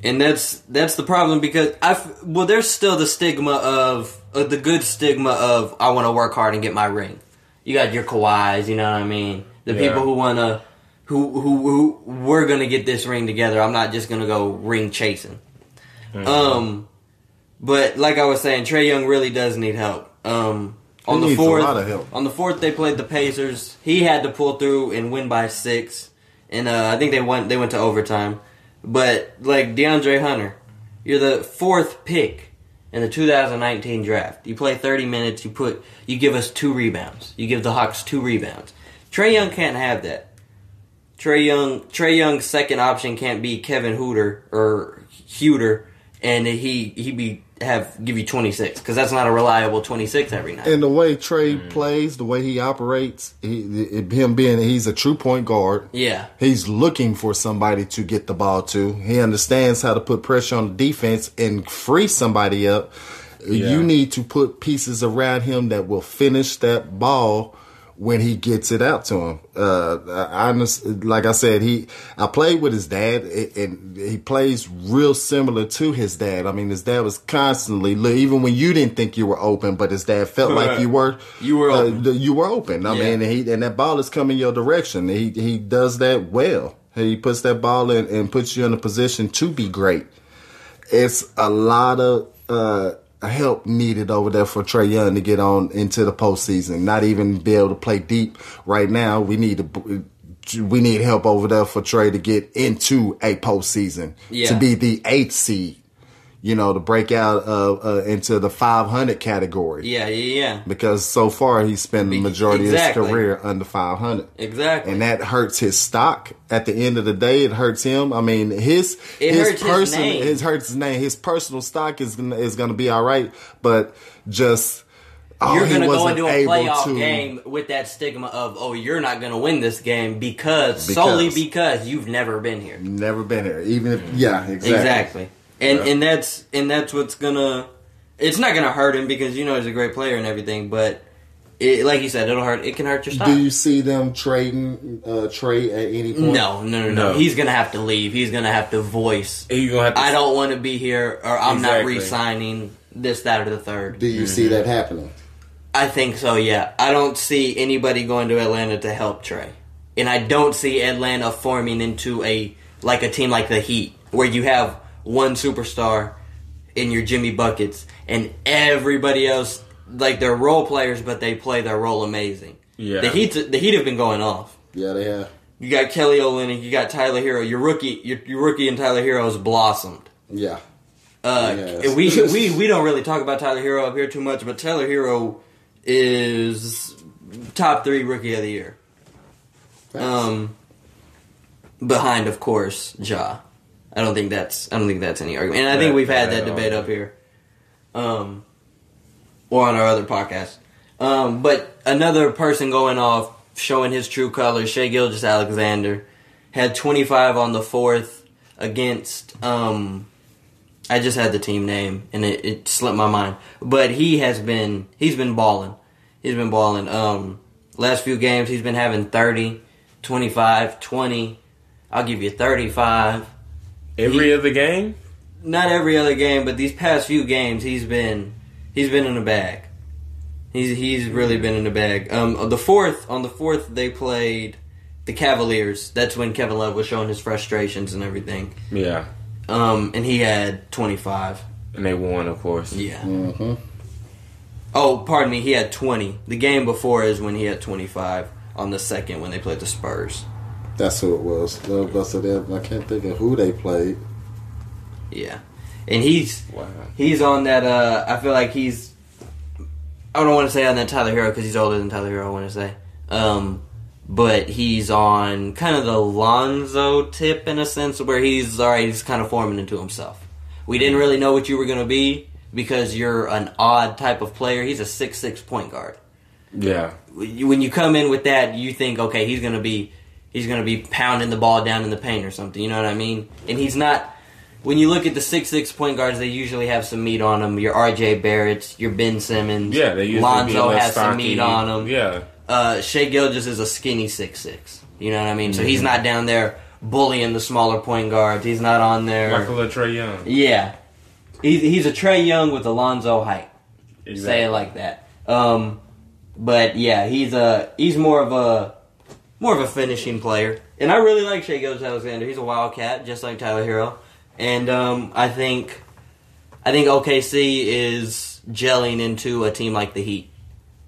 and that's that's the problem because I well, there's still the stigma of uh, the good stigma of I want to work hard and get my ring. You got your Kawhis, you know what I mean? The Yeah. people who want to who who who we're gonna get this ring together. I'm not just gonna go ring chasing. Mm-hmm. Um, but like I was saying, Trae Young really does need help. Um, on He the needs a fourth, lot of help. on the fourth, they played the Pacers. He had to pull through and win by six, and uh, I think they went they went to overtime. But like DeAndre Hunter, you're the fourth pick in the 2019 draft. You play 30 minutes. You put you give us two rebounds. You give the Hawks two rebounds. Trae Young can't have that. Trae Young Trae Young's second option can't be Kevin Hooter or Huter, and he he be have give you 26 because that's not a reliable 26 every night. And the way Trae mm. plays, the way he operates, he, him being he's a true point guard. yeah, He's looking for somebody to get the ball to. He understands how to put pressure on the defense and free somebody up. Yeah. You need to put pieces around him that will finish that ball when he gets it out to him. Uh, I, like I said, he I played with his dad, and- he plays real similar to his dad. I mean, his dad was constantly even when you didn't think you were open, but his dad felt like you were. You were uh, open. the- you were open. I Yeah. mean, and he and that ball is coming your direction. He he does that well. He puts that ball in and puts you in a position to be great. It's a lot of uh, help needed over there for Trae Young to get on into the postseason. Not even be able to play deep right now. We need to. We need help over there for Trae to get into a postseason Yeah. to be the eighth seed. You know, to break out uh, uh, into the 500 category yeah, yeah, yeah. because so far he's spent the majority exactly. of his career under 500 Exactly. and that hurts his stock at the end of the day it hurts him i mean his It his hurts his person name. his hurts his name his personal stock is gonna is gonna be all right but just oh, you're going to go into a playoff to- game with that stigma of, oh, you're not going to win this game because, Because. solely because you've never been here. never been here even if yeah exactly, Exactly. And Yeah. and that's and that's what's gonna. It's not gonna hurt him because you know he's a great player and everything, but it, like you said, it'll hurt. It can hurt your stock. do you see them trading uh trade at any point no, no, no, no, No. He's gonna have to leave. He's gonna have to voice. And you gonna have to I don't want to be here, or I'm not Exactly. re-signing this, that, or the third. do you see that happening I think so. Yeah, I don't see anybody going to Atlanta to help Trae, and I don't see Atlanta forming into a like a team like the Heat, where you have one superstar in your Jimmy buckets, and everybody else like they're role players, but they play their role amazing. Yeah. The Heat, the Heat have been going off. Yeah, they have. You got Kelly Olynyk, you got Tyler Herro. Your rookie, your, your rookie and Tyler Herro has blossomed. Yeah. Uh, Yes. we we we don't really talk about Tyler Herro up here too much, but Tyler Herro is top three rookie of the year. Um, behind, of course, Ja. I don't think that's I don't think that's any argument, and I think we've had that debate up here, um, or on our other podcast. Um, but another person going off, showing his true colors, Shai Gilgeous-Alexander, had 25 on the fourth against. Um, I just had the team name and it, it slipped my mind, but he has been he's been balling. He's been balling. Um, last few games he's been having 30, 25, 20. I'll give you 35 Every other game? not every other game, but these past few games, he's been he's been in the bag. He's he's really been in the bag. Um, the fourth on the fourth they played the Cavaliers. That's when Kevin Love was showing his frustrations and everything. Yeah. Um, and he had twenty five. And they won, of course. Yeah. Mm-hmm. Oh, pardon me. He had twenty. The game before is when he had twenty five on the second when they played the Spurs. That's who it was. Rest of them, I can't think of who they played. Yeah, and he's Wow. He's on that. Uh, I feel like he's. I don't want to say on that Tyler Herro because he's older than Tyler Herro. I want to say, um, but he's on kind of the Lonzo tip in a sense where he's all right. He's kind of forming into himself. We didn't really know what you were going to be because you're an odd type of player. He's a six six point guard. Yeah. When you come in with that, you think, okay, he's going to be he's going to be pounding the ball down in the paint or something. You know what I mean? And he's not. When you look at the six six point guards, they usually have some meat on them. Your R.J. Barrett, your Ben Simmons, Yeah, they usually be a Lonzo has some meat on them. Yeah. Uh, Shai Gilgeous is a skinny six six. You know what I mean? So Mm-hmm. he's not down there bullying the smaller point guards. He's not on there. Like a little Trae Young. Yeah, he's he's a Trae Young with Alonzo height. Say it like that. Um, but yeah, he's a he's more of a more of a finishing player, and I really like Shai Gilgeous-Alexander. He's a wildcat, just like Tyler Herro, and um, I think I think OKC is gelling into a team like the Heat.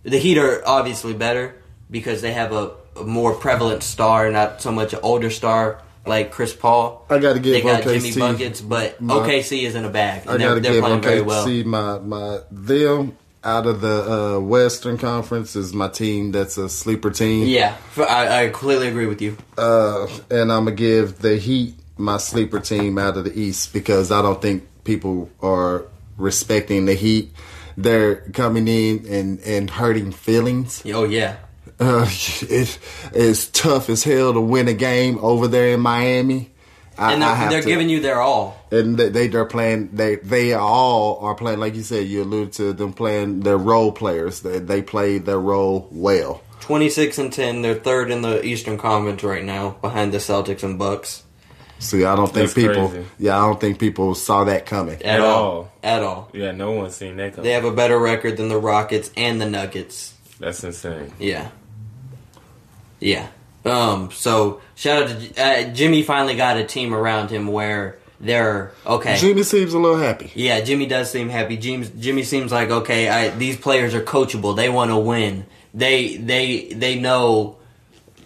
The Heat are obviously better because they have a, a more prevalent star, not so much an older star like Chris Paul. I got to give They got OKC. Jimmy buckets, but my- OKC is in a bag, I and got they're, to they're give playing very well. OKC my my them out of the uh, Western Conference is my team. That's a sleeper team. Yeah, I completely agree with you. Uh, and I'm gonna give the Heat my sleeper team out of the East because I don't think people are respecting the Heat. They're coming in and, and hurting feelings. Oh yeah, Uh, it, it's tough as hell to win a game over there in Miami. I, and they're, they're to- giving you their all. And they they- they're playing. They they all are playing like you said. You alluded to them playing their role players. They they play their role well. Twenty six and ten. They're third in the Eastern Conference right now, behind the Celtics and Bucks. See, I don't think That's people. crazy. Yeah, I don't think people saw that coming. At, At all. all. At all. Yeah, no one's seen that come. They have a better record than the Rockets and the Nuggets. That's insane. Yeah. Yeah. Um. So shout out to uh, Jimmy. Finally got a team around him where they're okay. Jimmy seems a little happy. Yeah, Jimmy does seem happy. James, Jimmy seems like okay. I, these players are coachable. They want to win. They they they know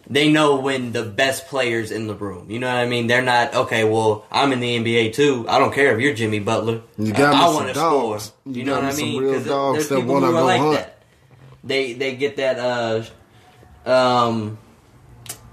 they know when the best players in the room. You know what I mean? They're not okay. Well, I'm in the NBA too. I don't care if you're Jimmy Butler. You got me I, I some wanna dogs. score. You You know what me I some mean? real dogs that who are go like hunt. that. They they get that uh um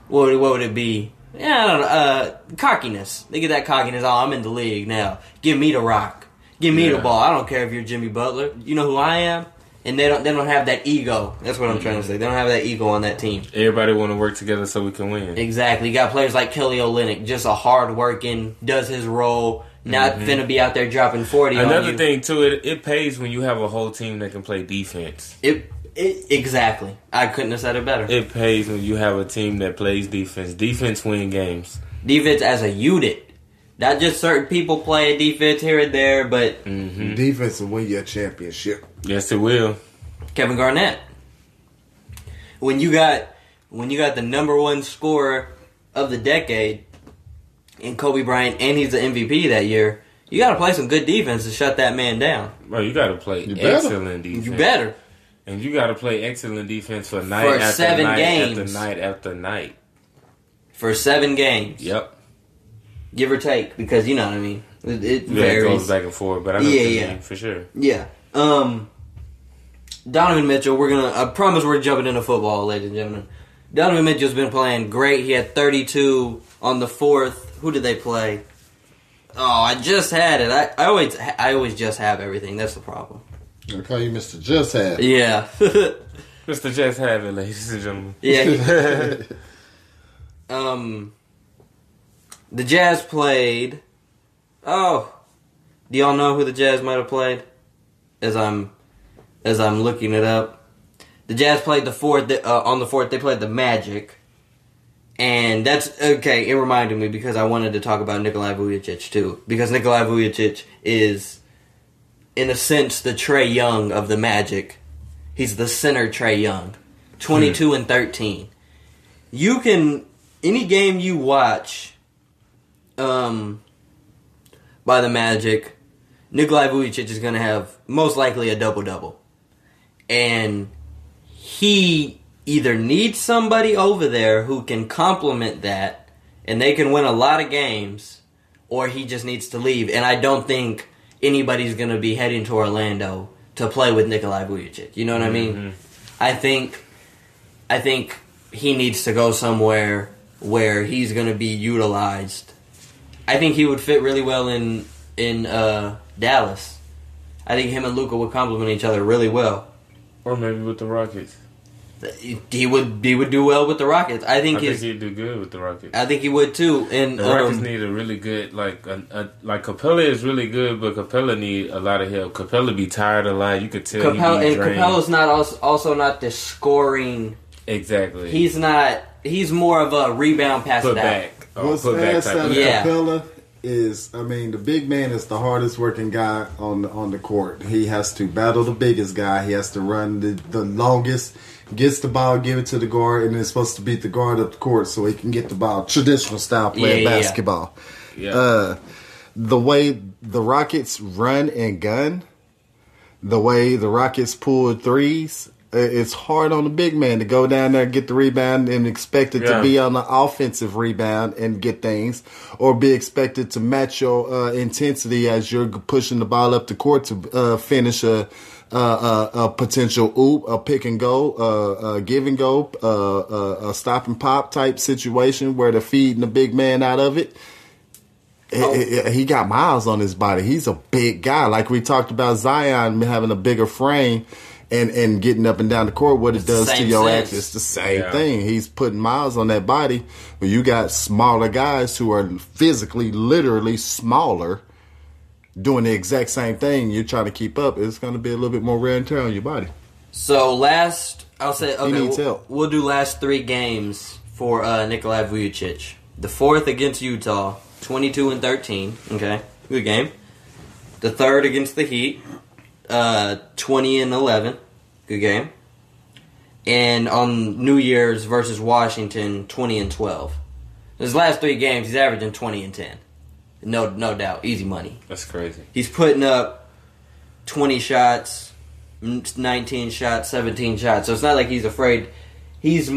what what would it be? Yeah, I don't know. Uh, cockiness. They get that cockiness. Oh, I'm in the league now. Give me the rock. Give me the ball. I don't care if you're Jimmy Butler. You know who I am. And they don't. They don't have that ego. That's what I'm trying to say. They don't have that ego on that team. Everybody want to work together so we can win. Exactly. You got players like Kelly Olynyk, just a hard working, does his role, not finna be out there dropping forty. on Another thing too, it it pays when you have a whole team that can play defense. It, it exactly. I couldn't have said it better. It pays when you have a team that plays defense. Defense win games. defense as a unit, not just certain people play defense here and there, but hmm Defense will win you a championship. Yes, it will. Kevin Garnett. When you got when you got the number one scorer of the decade in Kobe Bryant, and he's the MVP that year, you got to play some good defense to shut that man down. Bro, you got to play You better. excellent defense. You better. And you got to play excellent defense for night For after seven night games. after night after night. for seven games, Yep. give or take, because you know what I mean. It, it Yeah, it goes back and forth, but I know Yeah, what you yeah. mean, for sure. Yeah. Um. Donovan Mitchell, we're gonna. I promise we're jumping into football, ladies and gentlemen. Donovan Mitchell's been playing great. He had 32 on the fourth. Who did they play? Oh, I just had it. I, I always I always just have everything. That's the problem. I call you Mr. Just Had. Yeah. Mr. Just have it, ladies and gentlemen. yeah. um. The Jazz played. Oh, do y'all know who the Jazz might have played? As I'm, as I'm looking it up, the Jazz played the fourth. Uh, on the fourth, they played the Magic, and that's okay. It reminded me because I wanted to talk about Nikolai Vucevic too, because Nikolai Vucevic is, in a sense, the Trae Young of the Magic. He's the center Trae Young, twenty-two and thirteen. You can any game you watch, um, by the Magic, Nikolai Vucevic is going to have most likely a double double, and he either needs somebody over there who can complement that, and they can win a lot of games, or he just needs to leave. And I don't think anybody's going to be heading to Orlando to play with Nikolai Vucevic. You know what I mean? I think, I think he needs to go somewhere where he's going to be utilized. I think he would fit really well in in uh, Dallas. I think him and Luka would complement each other really well. Or maybe with the Rockets. He would he would do well with the Rockets. I I think think he'd do good with the Rockets. I think he would too. And The Rockets um, need a really good like a, a, like Capela is really good, but Capela need a lot of help. Capela be tired a lot. You could tell Capela he be and drained. Capela's not also, also not the scoring. exactly. He's not. He's more of a rebound pass put back. Oh, What's put back type of of Yeah. Capela is, I mean, the big man is the hardest working guy on the, on the court. He has to battle the biggest guy. He has to run the, the longest, gets the ball, give it to the guard, and is supposed to beat the guard up the court so he can get the ball. Traditional style playing Yeah, yeah, yeah. basketball. Yeah. Uh, the way the Rockets run and gun, the way the Rockets pull threes, it's hard on the big man to go down there, get the rebound, and expect it Yeah. to be on the offensive rebound and get things, or be expected to match your uh, intensity as you're pushing the ball up the court to uh, finish a. Uh, a, a potential oop, a pick and go, uh, a give and go, uh, uh, a stop and pop type situation where they're feeding the big man out of it. Oh. He- he- he got miles on his body. He's a big guy. Like we talked about Zion having a bigger frame and, and getting up and down the court, what it It's the does to your sense. act, it's the same Yeah. thing. He's putting miles on that body, but you got smaller guys who are physically, literally smaller, doing the exact same thing. You're trying to keep up. It's going to be a little bit more wear and tear on your body. So last, I'll say okay. we'll, we'll do last three games for uh, Nikolai Vucevic. The fourth against Utah, twenty-two and thirteen. Okay, good game. The third against the Heat, uh, twenty and eleven. Good game. And on New Year's versus Washington, twenty and twelve. His last three games, he's averaging twenty and ten. No, no doubt, easy money. That's crazy. He's putting up 20 shots, 19 shots, 17 shots. So it's not like he's afraid. He's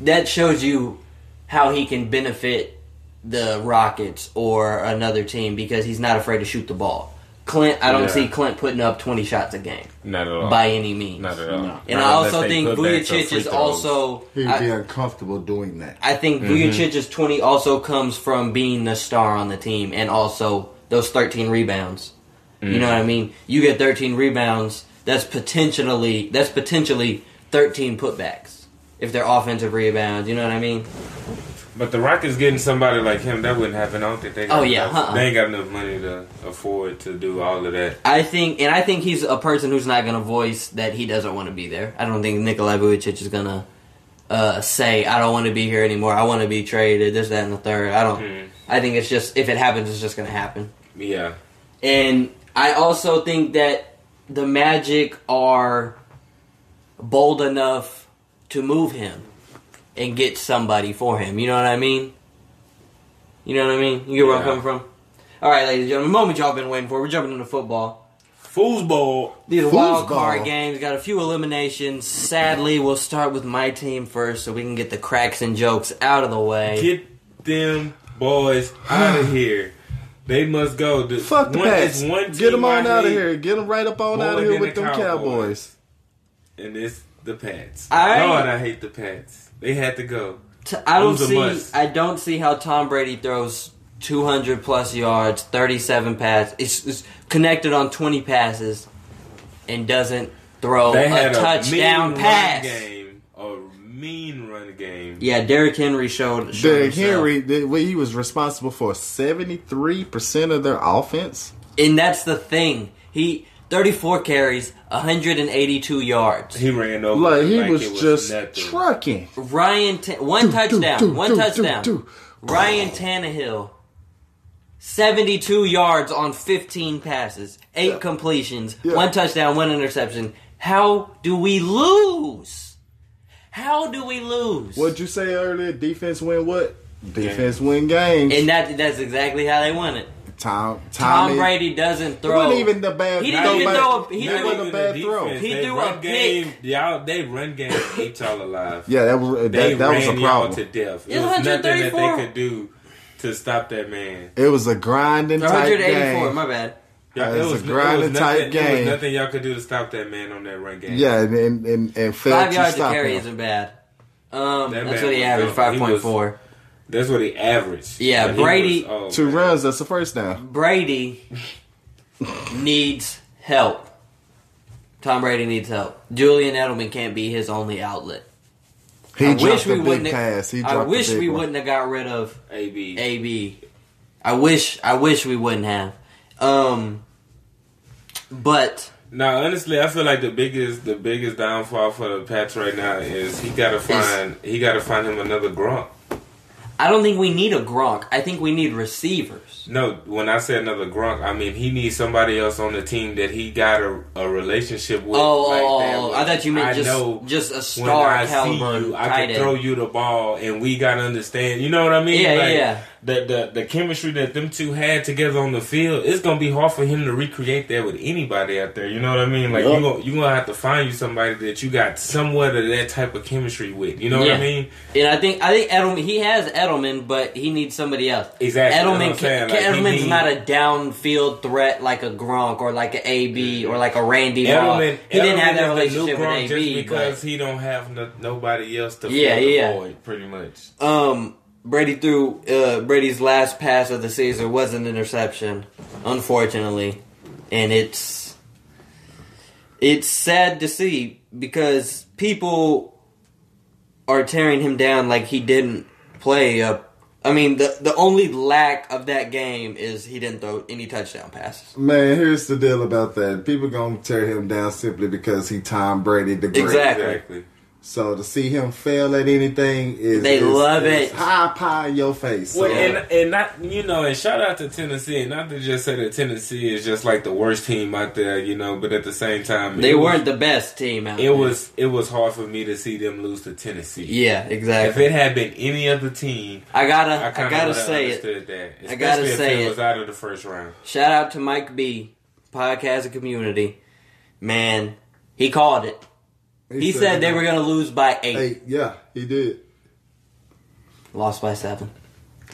that shows you how he can benefit the Rockets or another team because he's not afraid to shoot the ball. Clint, I don't Yeah. see Clint putting up 20 shots a game Not at all. by any means. Not at all. No. Not And I also think put Vucevic is also He'd I- be uncomfortable doing that. I think Mm-hmm. Vucevic's 20 also comes from being the star on the team and also those 13 rebounds. You know what I mean? You get 13 rebounds, that's potentially that's potentially 13 putbacks if they're offensive rebounds, you know what I mean? But the Rockets getting somebody like him, that wouldn't happen. I don't think they. Got Oh, yeah, enough, uh-uh. they ain't got enough money to afford to do all of that. I think and I think he's a person who's not going to voice that he doesn't want to be there. I don't think Nikolai Vucevic is going to uh, say I don't want to be here anymore. I want to be traded this that and the third. I don't Hmm. I think it's just if it happens it's just going to happen. Yeah, And I also think that the Magic are bold enough to move him and get somebody for him. You know what I mean? You know what I mean? You get where I'm coming from? All right, ladies and gentlemen, the moment y'all been waiting for. We're jumping into football. Foosball. These wild card games got a few eliminations. Sadly, we'll start with my team first, so we can get the cracks and jokes out of the way. Get them boys out of here. They must go. The, Fuck the one, Pats. one Get them on out of here. Get them right up on more out of here with the them Cowboys. Cowboys. And it's the Pats. I- Lord, I hate the Pats. They had to go. T- I don't see. must. I don't see how Tom Brady throws 200 plus yards, 37 passes. It's, it's connected on 20 passes, and doesn't throw They a had a touchdown mean pass. run game. A mean run game. Yeah, Derrick Henry showed. showed Derrick. Henry, the- well, he was responsible for 73% of their offense. and that's the thing. He 34 carries, 182 yards. He ran over Like, he like was, it was just nothing. trucking. Ryan, Ta- one Do, do, touchdown, do, one do, do, touchdown. do. Ryan Tannehill, 72 yards on 15 passes, eight completions, Yeah. one touchdown, one interception. How do we lose? How do we lose? What'd you say earlier? Defense win what? Defense win games. And that that's exactly how they won it. Tom, Tom Tommy, Brady doesn't It throw. wasn't even the bad He didn't throw, even but- throw a- he that didn't wasn't a bad the throw. He They threw a game, pick. Y'all, they run game ate y'all alive. Yeah, that was They that, that was a ran y'all to problem. death. It It's was nothing that they could do to stop that man. It was a grinding type 184. game. My bad. Yeah, It was a it grinding nothing, type It game. was nothing y'all could do to stop that man on that run game. Yeah, and and and, and failed Five to yards to stop carry him. isn't bad. Um, That that's what he averaged, dope. five He point was- four. That's what he averaged. Yeah, But Brady- was- oh, Two man. runs. That's the first down. Brady needs help. Tom Brady needs help. Julian Edelman can't be his only outlet. He I wish we big wouldn't. pass. He I wish we one. wouldn't have got rid of AB. AB. I wish. I wish we wouldn't have. Um, but Now, honestly, I feel like the biggest the biggest downfall for the Pats right now is he got to find he got to find him another Gronk. I don't think we need a Gronk. I think we need receivers. No, when I say another Gronk, I mean he needs somebody else on the team that he got a, a relationship with. Oh, like oh, oh. I thought you meant I just know just a when star I see you, I can throw you the ball, and we gotta understand. You know what I mean? Yeah, like, yeah. The, the the chemistry that them two had together on the field, it's gonna be hard for him to recreate that with anybody out there. You know what I mean? Like Yup. you gonna you gonna have to find you somebody that you got somewhat of that type of chemistry with. You know what Yeah. I mean? And I think I think Edelman he has Edelman, but he needs somebody else. Exactly, that's Edelman can, like, Edelman's need- not a downfield threat like a Gronk or like an AB or like a Randy Moss. Edelman, He didn't have that Edelman is relationship with AB, because but he don't have no, nobody else to Yeah, fill the yeah. void, pretty much. um Brady threw uh, Brady's last pass of the season was an interception, unfortunately, and it's it's sad to see because people are tearing him down like he didn't play a. I mean, the the only lack of that game is he didn't throw any touchdown passes. Man, here's the deal about that. People gonna tear him down simply because he Tom Brady the great. Exactly. Exactly. So to see him fail at anything is They is- love is it. high pie in your face. Well, So, and and not you know, and shout out to Tennessee, not to just say that Tennessee is just like the worst team out there, you know, but at the same time, They weren't the best team out It there. was it was hard for me to see them lose to Tennessee. Yeah, exactly. If it had been any other team, I gotta, I I, gotta say it. that. I gotta if say it it. was out of the first round. Shout out to Mike B, podcast and community. Man, he called it. He said they were gonna lose by eight. Hey, yeah, he did. Lost by seven.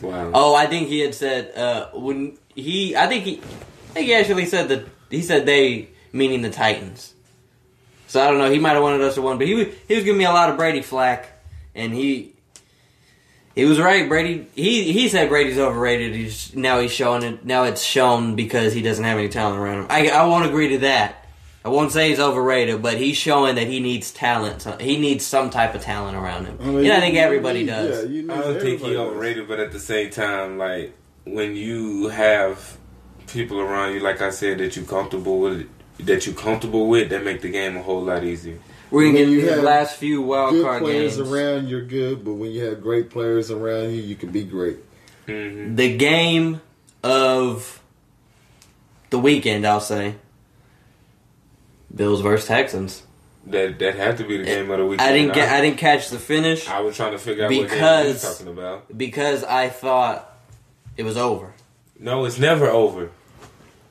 Wow. Oh, I think he had said uh, when he. I think he. I think he actually said that he said they meaning the Titans. So I don't know. He might have wanted us to win, but he was he was giving me a lot of Brady flack, and he he was right. Brady he he said Brady's overrated. He's now he's showing it. Now it's shown because he doesn't have any talent around him. I I won't agree to that. I won't say he's overrated, but he's showing that he needs talent. He needs some type of talent around him. mean, yeah, I think you everybody need- does. Yeah, you need I don't think everybody he does. overrated, but at the same time, like when you have people around you, like I said, that you comfortable with, that you comfortable with, that make the game a whole lot easier. We're gonna When get you the have last few wild Good card players games. around, you're good. But when you have great players around you, you can be great. hmm The game of the weekend, I'll say. Bills versus Texans. That that had to be the game of the week. I didn't get. I didn't catch the finish I was trying to figure out what game you Because- was talking about. because I thought it was over. No, it's never over.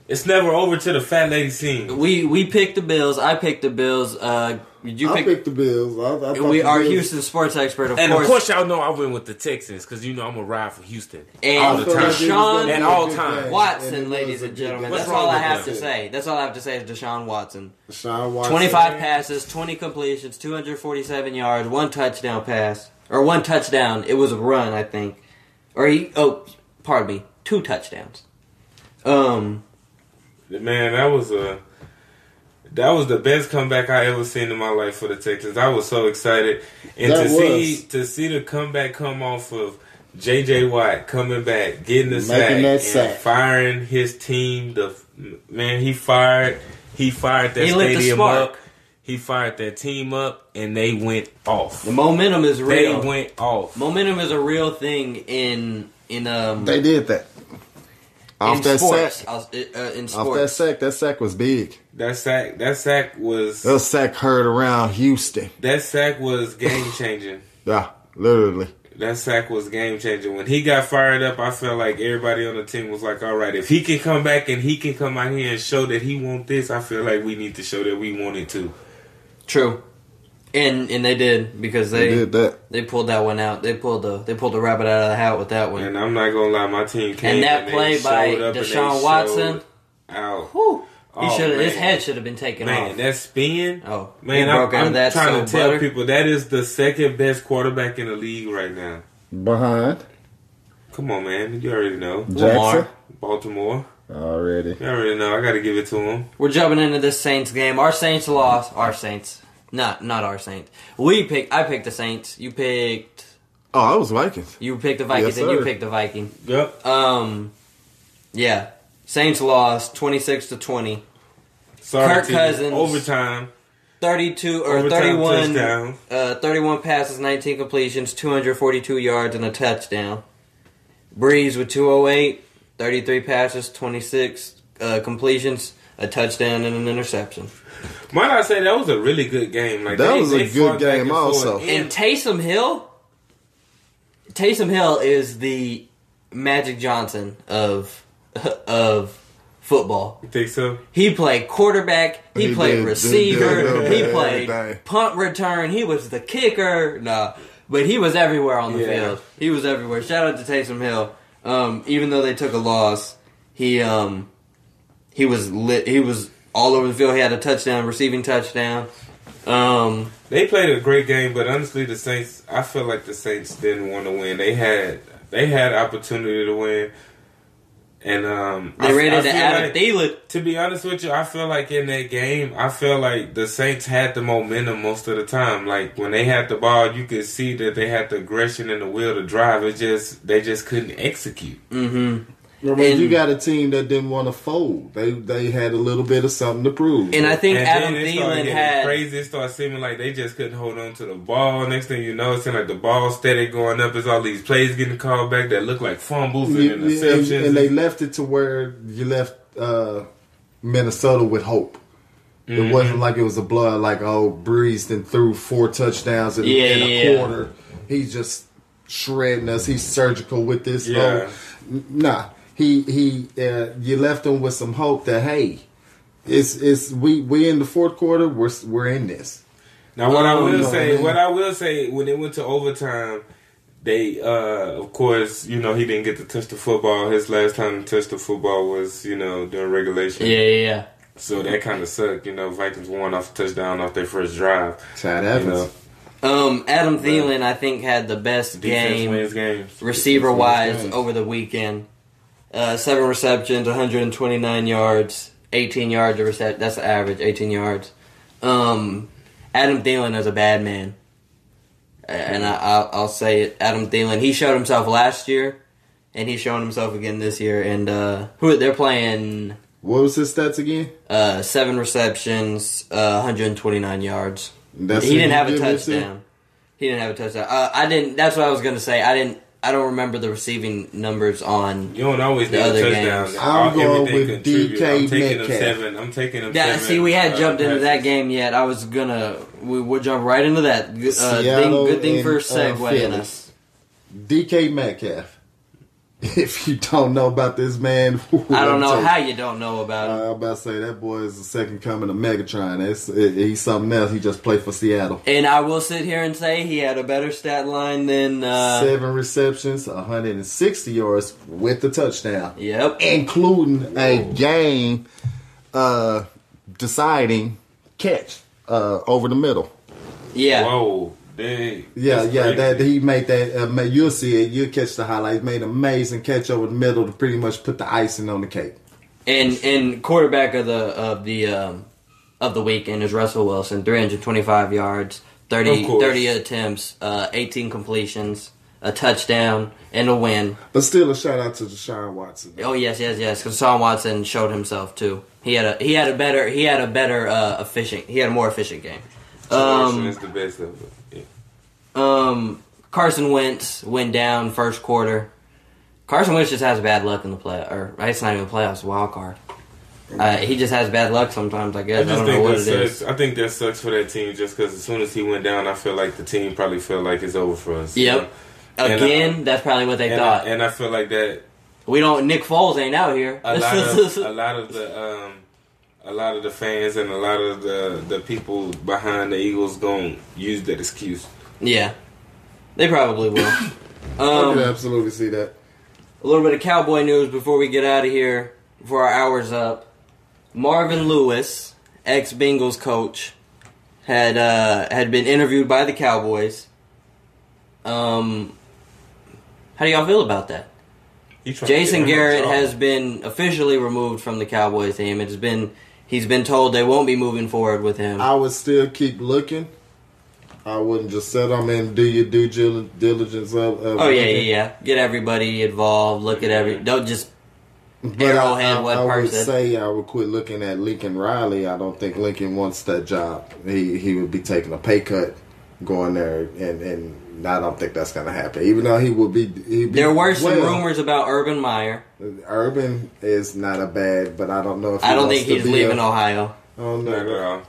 It's never over to the fat lady scene. We we picked the Bills. I picked the Bills. Uh, you I picked. picked the Bills. I, I thought we are Bills- Houston sports expert, of And course. of course, y'all know I went with the Texans because you know I'm a ride for Houston And all the time. like it was Deshaun gonna be At a all good times. game, Watson, and ladies and gentlemen. That's all I have that? to say. That's all I have to say is Deshaun Watson. Deshaun Watson. 25 passes, 20 completions, 247 yards, one touchdown pass. Or one touchdown. It was a run, I think. Or he, oh, pardon me, two touchdowns. Um, Man, that was a that was the best comeback I ever seen in my life for the Texans. I was so excited, and That to see to see the comeback come off of J.J. Watt coming back, getting the Making sack, that and sack. firing his team. The man, he fired, he fired that He stadium up. He fired that team up, and they went off. the momentum is real. They real. went off. momentum is a real thing in, in, um, They did that. Off in that sports. sack. Uh, in Off that sack. That sack was big. That sack, that sack was That sack heard around Houston. that sack was game changing. Yeah, literally. That sack was game changing. When he got fired up, I felt like everybody on the team was like, "All right, if he can come back and he can come out here and show that he want this, I feel like we need to show that we want it too." True. And, and they did because They they, did that. they pulled that one out. They pulled the, they pulled the rabbit out of the hat with that one. And I'm not gonna lie, my team came And that they play by showed up and they Deshaun Watson. showed Out. Whew. He Oh, should. His head should have been taken Man, off. Man, that spin. oh, Man, I'm, broke out I'm that trying so to tell butter. people that is the second best quarterback in the league right now. Behind Come on, man, you already know. Jackson. Lamar. Baltimore, Already. you already know. I got to give it to him. We're jumping into this Saints game. Our Saints lost. Our Saints, not not our Saints. We picked. I picked the Saints. You picked. Oh, I was Vikings. You picked the Vikings, Yes, and you picked the Viking. Yep. Um, yeah. Saints lost twenty six to twenty. Sorry, Kirk T. Cousins. Overtime. 32 or Overtime 31 uh, 31 passes, 19 completions, 242 yards and a touchdown. Brees with 208, 33 passes, 26 uh, completions, a touchdown and an interception. Might I say that was a really good game? Like That they- was a good game and forth. also. And Taysom Hill, Taysom Hill is the Magic Johnson of of football. You think so? He played quarterback. He, He played did, receiver. did, did, he played did. punt return. He was the kicker. No, but he was everywhere on the Yeah. field. He was everywhere. Shout out to Taysom Hill. Um, even though they took a loss, he um, he was lit. He was all over the field. He had a touchdown, receiving touchdown. Um, They played a great game, but honestly, the Saints. I feel like the Saints didn't want to win. They had they had opportunity to win, and um, they I- ran into Adam like- Thielen. To be honest with you, I feel like in that game, I feel like the Saints had the momentum most of the time. Like when they had the ball, you could see that they had the aggression and the will to drive. It just they just couldn't execute. Mm-hmm. Remember, And- you got a team that didn't want to fold. They they had a little bit of something to prove. And I think and Adam then it started Thielen getting had. crazy. It started seeming like they just couldn't hold on to the ball. Next thing you know, it seemed like the ball steady going up. It's all these plays getting called back that look like fumbles and You- you- and, interceptions. and they left it to where you left uh, Minnesota with hope. Mm-hmm. It wasn't like it was a blood like oh Brees then threw four touchdowns in, Yeah, in a yeah. quarter. He's just shredding us. He's surgical with this. Yeah. Oh, nah. He he. Uh, you left him with some hope that hey, it's it's we we in the fourth quarter. We're we're in this. Now, what I Um, will no, say, man. what I will say, when it went to overtime, they, uh, of course, you know, he didn't get to touch the football. His last time to touch the football was, you know, during regulation. Yeah, yeah, yeah. So that kind of sucked. You know, Vikings won off a touchdown off their first drive. Chad You Evans. know, Um, Adam Thielen, I think, had the best defense game. games. receiver wise games. over the weekend. Uh, seven receptions, 129 yards, 18 yards of reception. That's the average, 18 yards. Um, Adam Thielen is a bad man, and I, I'll, I'll say it. Adam Thielen, he showed himself last year, and he's showing himself again this year. And uh, who they're playing? What was his stats again? Uh, seven receptions, uh, 129 yards. That's he didn't have a give it to? touchdown. He didn't have a touchdown. Uh, I didn't. That's what I was gonna say. I didn't. I don't remember the receiving numbers on. You don't always The other touchdown. games. I'm All- going with contribute. DK I'm taking them Metcalf. seven. I'm taking them Yeah, seven. see, we had uh, jumped into that game yet. I was gonna. We would jump right into that. Good, uh, thing, good thing for and, uh, segueing Philly. us. DK Metcalf. if you don't know about this man, I don't know how you don't know about him. I'm about to say that boy is the second coming of Megatron. It's, it, he's something else. He just played for Seattle. And I will sit here and say he had a better stat line than. Uh, Seven receptions, 160 yards with the touchdown, Yep. including a game uh, deciding catch uh, over the middle. Yeah. Whoa, they, Yeah, that's yeah, crazy. that he made that. Uh, you'll see it. You'll catch the highlights. Made an amazing catch over the middle to pretty much put the icing on the cake. And and quarterback of the of the um, of the weekend is Russell Wilson, 325 yards, 30, 30 attempts, uh, 18 completions, a touchdown, and a win. But still, a shout out to Deshaun Watson. Oh yes, yes, yes. Because Sean Watson showed himself too. He had a he had a better he had a better uh, efficient he had a more efficient game. Watson Um, is the best of it. Um, Carson Wentz went down first quarter. Carson Wentz just has bad luck in the play, or it's not even playoffs, wild card. Uh, he just has bad luck sometimes. I I guess I, just don't know what it sucks. is. I think that sucks for that team just because as soon as he went down, I feel like the team probably felt like it's over for us. you Yep. know? Again, that's probably what they And thought. I, and I feel like that we don't. Nick Foles ain't out here. a lot of a lot of the um, a lot of the fans and a lot of the the people behind the Eagles gonna use that excuse. Yeah, they probably will. I Um, can absolutely see that. A little bit of cowboy news before we get out of here, before our hour's up. Marvin Lewis, ex Bengals coach, had uh, had been interviewed by the Cowboys. Um, how do y'all feel about that? He trying to Jason get him a Garrett has been officially removed from the Cowboys team. It's been he's been told they won't be moving forward with him. I would still keep looking. I wouldn't just set them and do your due diligence of. of Oh yeah, yeah, yeah. Get everybody involved. Look at every. Don't just But Arrowhead, I, I, what I would say I would quit looking at Lincoln Riley. I don't think Lincoln wants that job. He he would be taking a pay cut going there, and and I don't think that's going to happen. Even though he would be, he'd be There were some well. rumors about Urban Meyer. Urban is not a bad, but I don't know if he I don't wants think to he's be leaving A, Ohio. I don't Not at know. all.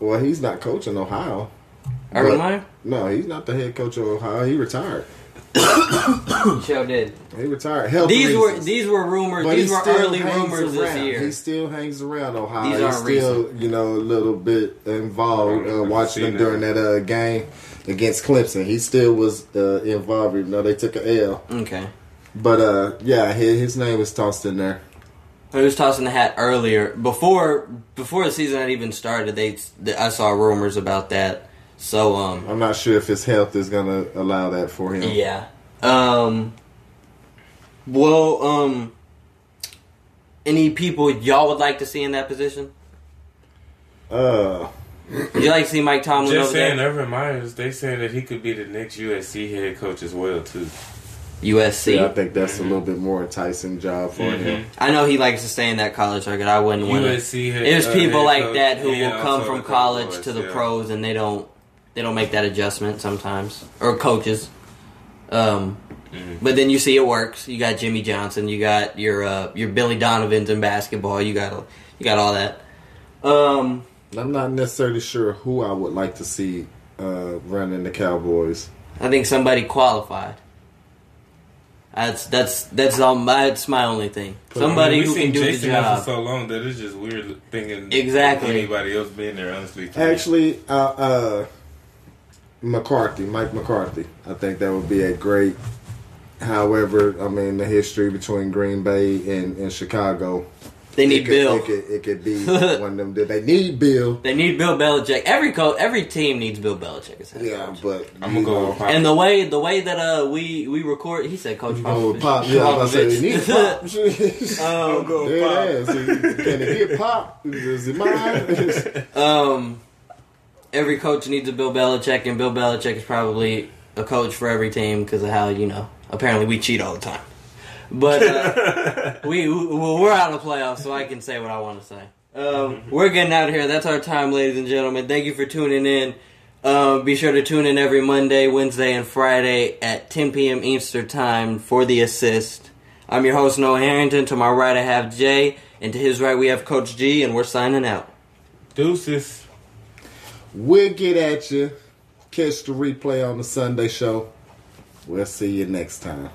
Well, he's not coaching Ohio. Urban But- Meyer? No, he's not the head coach of Ohio. He retired. Show did. He retired. Health These were these were rumors. But these were early hangs rumors this year. He still hangs around Ohio. These He's aren't still, you know, a little bit involved uh, watching seen them during that uh, game against Clemson. He still was uh, involved, even though they took a L. okay. But uh, yeah, his, his name was tossed in there. I was tossing the hat earlier before before the season had even started. They I saw rumors about that. So um I'm not sure if his health is gonna allow that for him. yeah um well um any people y'all would like to see in that position? Uh, you like to see Mike Tomlin Just over saying, there? Urban Myers. They saying that he could be the next USC head coach as well too. USC. yeah, I think that's a little bit more enticing job for him. I know he likes to stay in that college circuit. I wouldn't want to. USC head. There's uh, people head like coach. that who Yeah, will come from college to the yeah. pros and they don't they don't make that adjustment sometimes or coaches. Um, Mm-hmm. but then you see it works. You got Jimmy Johnson. You got your uh, your Billy Donovans in basketball. You got you got all that. Um, I'm not necessarily sure who I would like to see uh, running the Cowboys. I think somebody qualified. That's that's that's all. My, that's my only thing. Somebody I mean, we who seen can do Jason the job. for so long that it's just weird thinking Exactly. anybody else being there. Honestly. Actually, uh, uh, McCarthy, Mike McCarthy. I think that would be a great. However, I mean the history between Green Bay and, and Chicago. They it need could, Bill. It could, it could be one of them. They need Bill. They need Bill Belichick. Every co- every team needs Bill Belichick as head Yeah, coach. but I'm gonna go with Pop. And the way the way that uh we we record, he said Coach Oh, Popovich. pop! Yeah, I was about to say, they need pop. Um, go Dead ass. Can it get pop? Is it mine? um, every coach needs a Bill Belichick, and Bill Belichick is probably a coach for every team because of how you know. Apparently, we cheat all the time, but uh, we well, we're out of playoffs, so I can say what I want to say. Um, we're getting out of here. That's our time, ladies and gentlemen. Thank you for tuning in. Uh, be sure to tune in every Monday, Wednesday, and Friday at 10 p.m. Eastern Time for the assist. I'm your host, Noah Harrington. To my right, I have Jay, and to his right, we have Coach G, and we're signing out. Deuces. We'll get at you. Catch the replay on the Sunday show. We'll see you next time.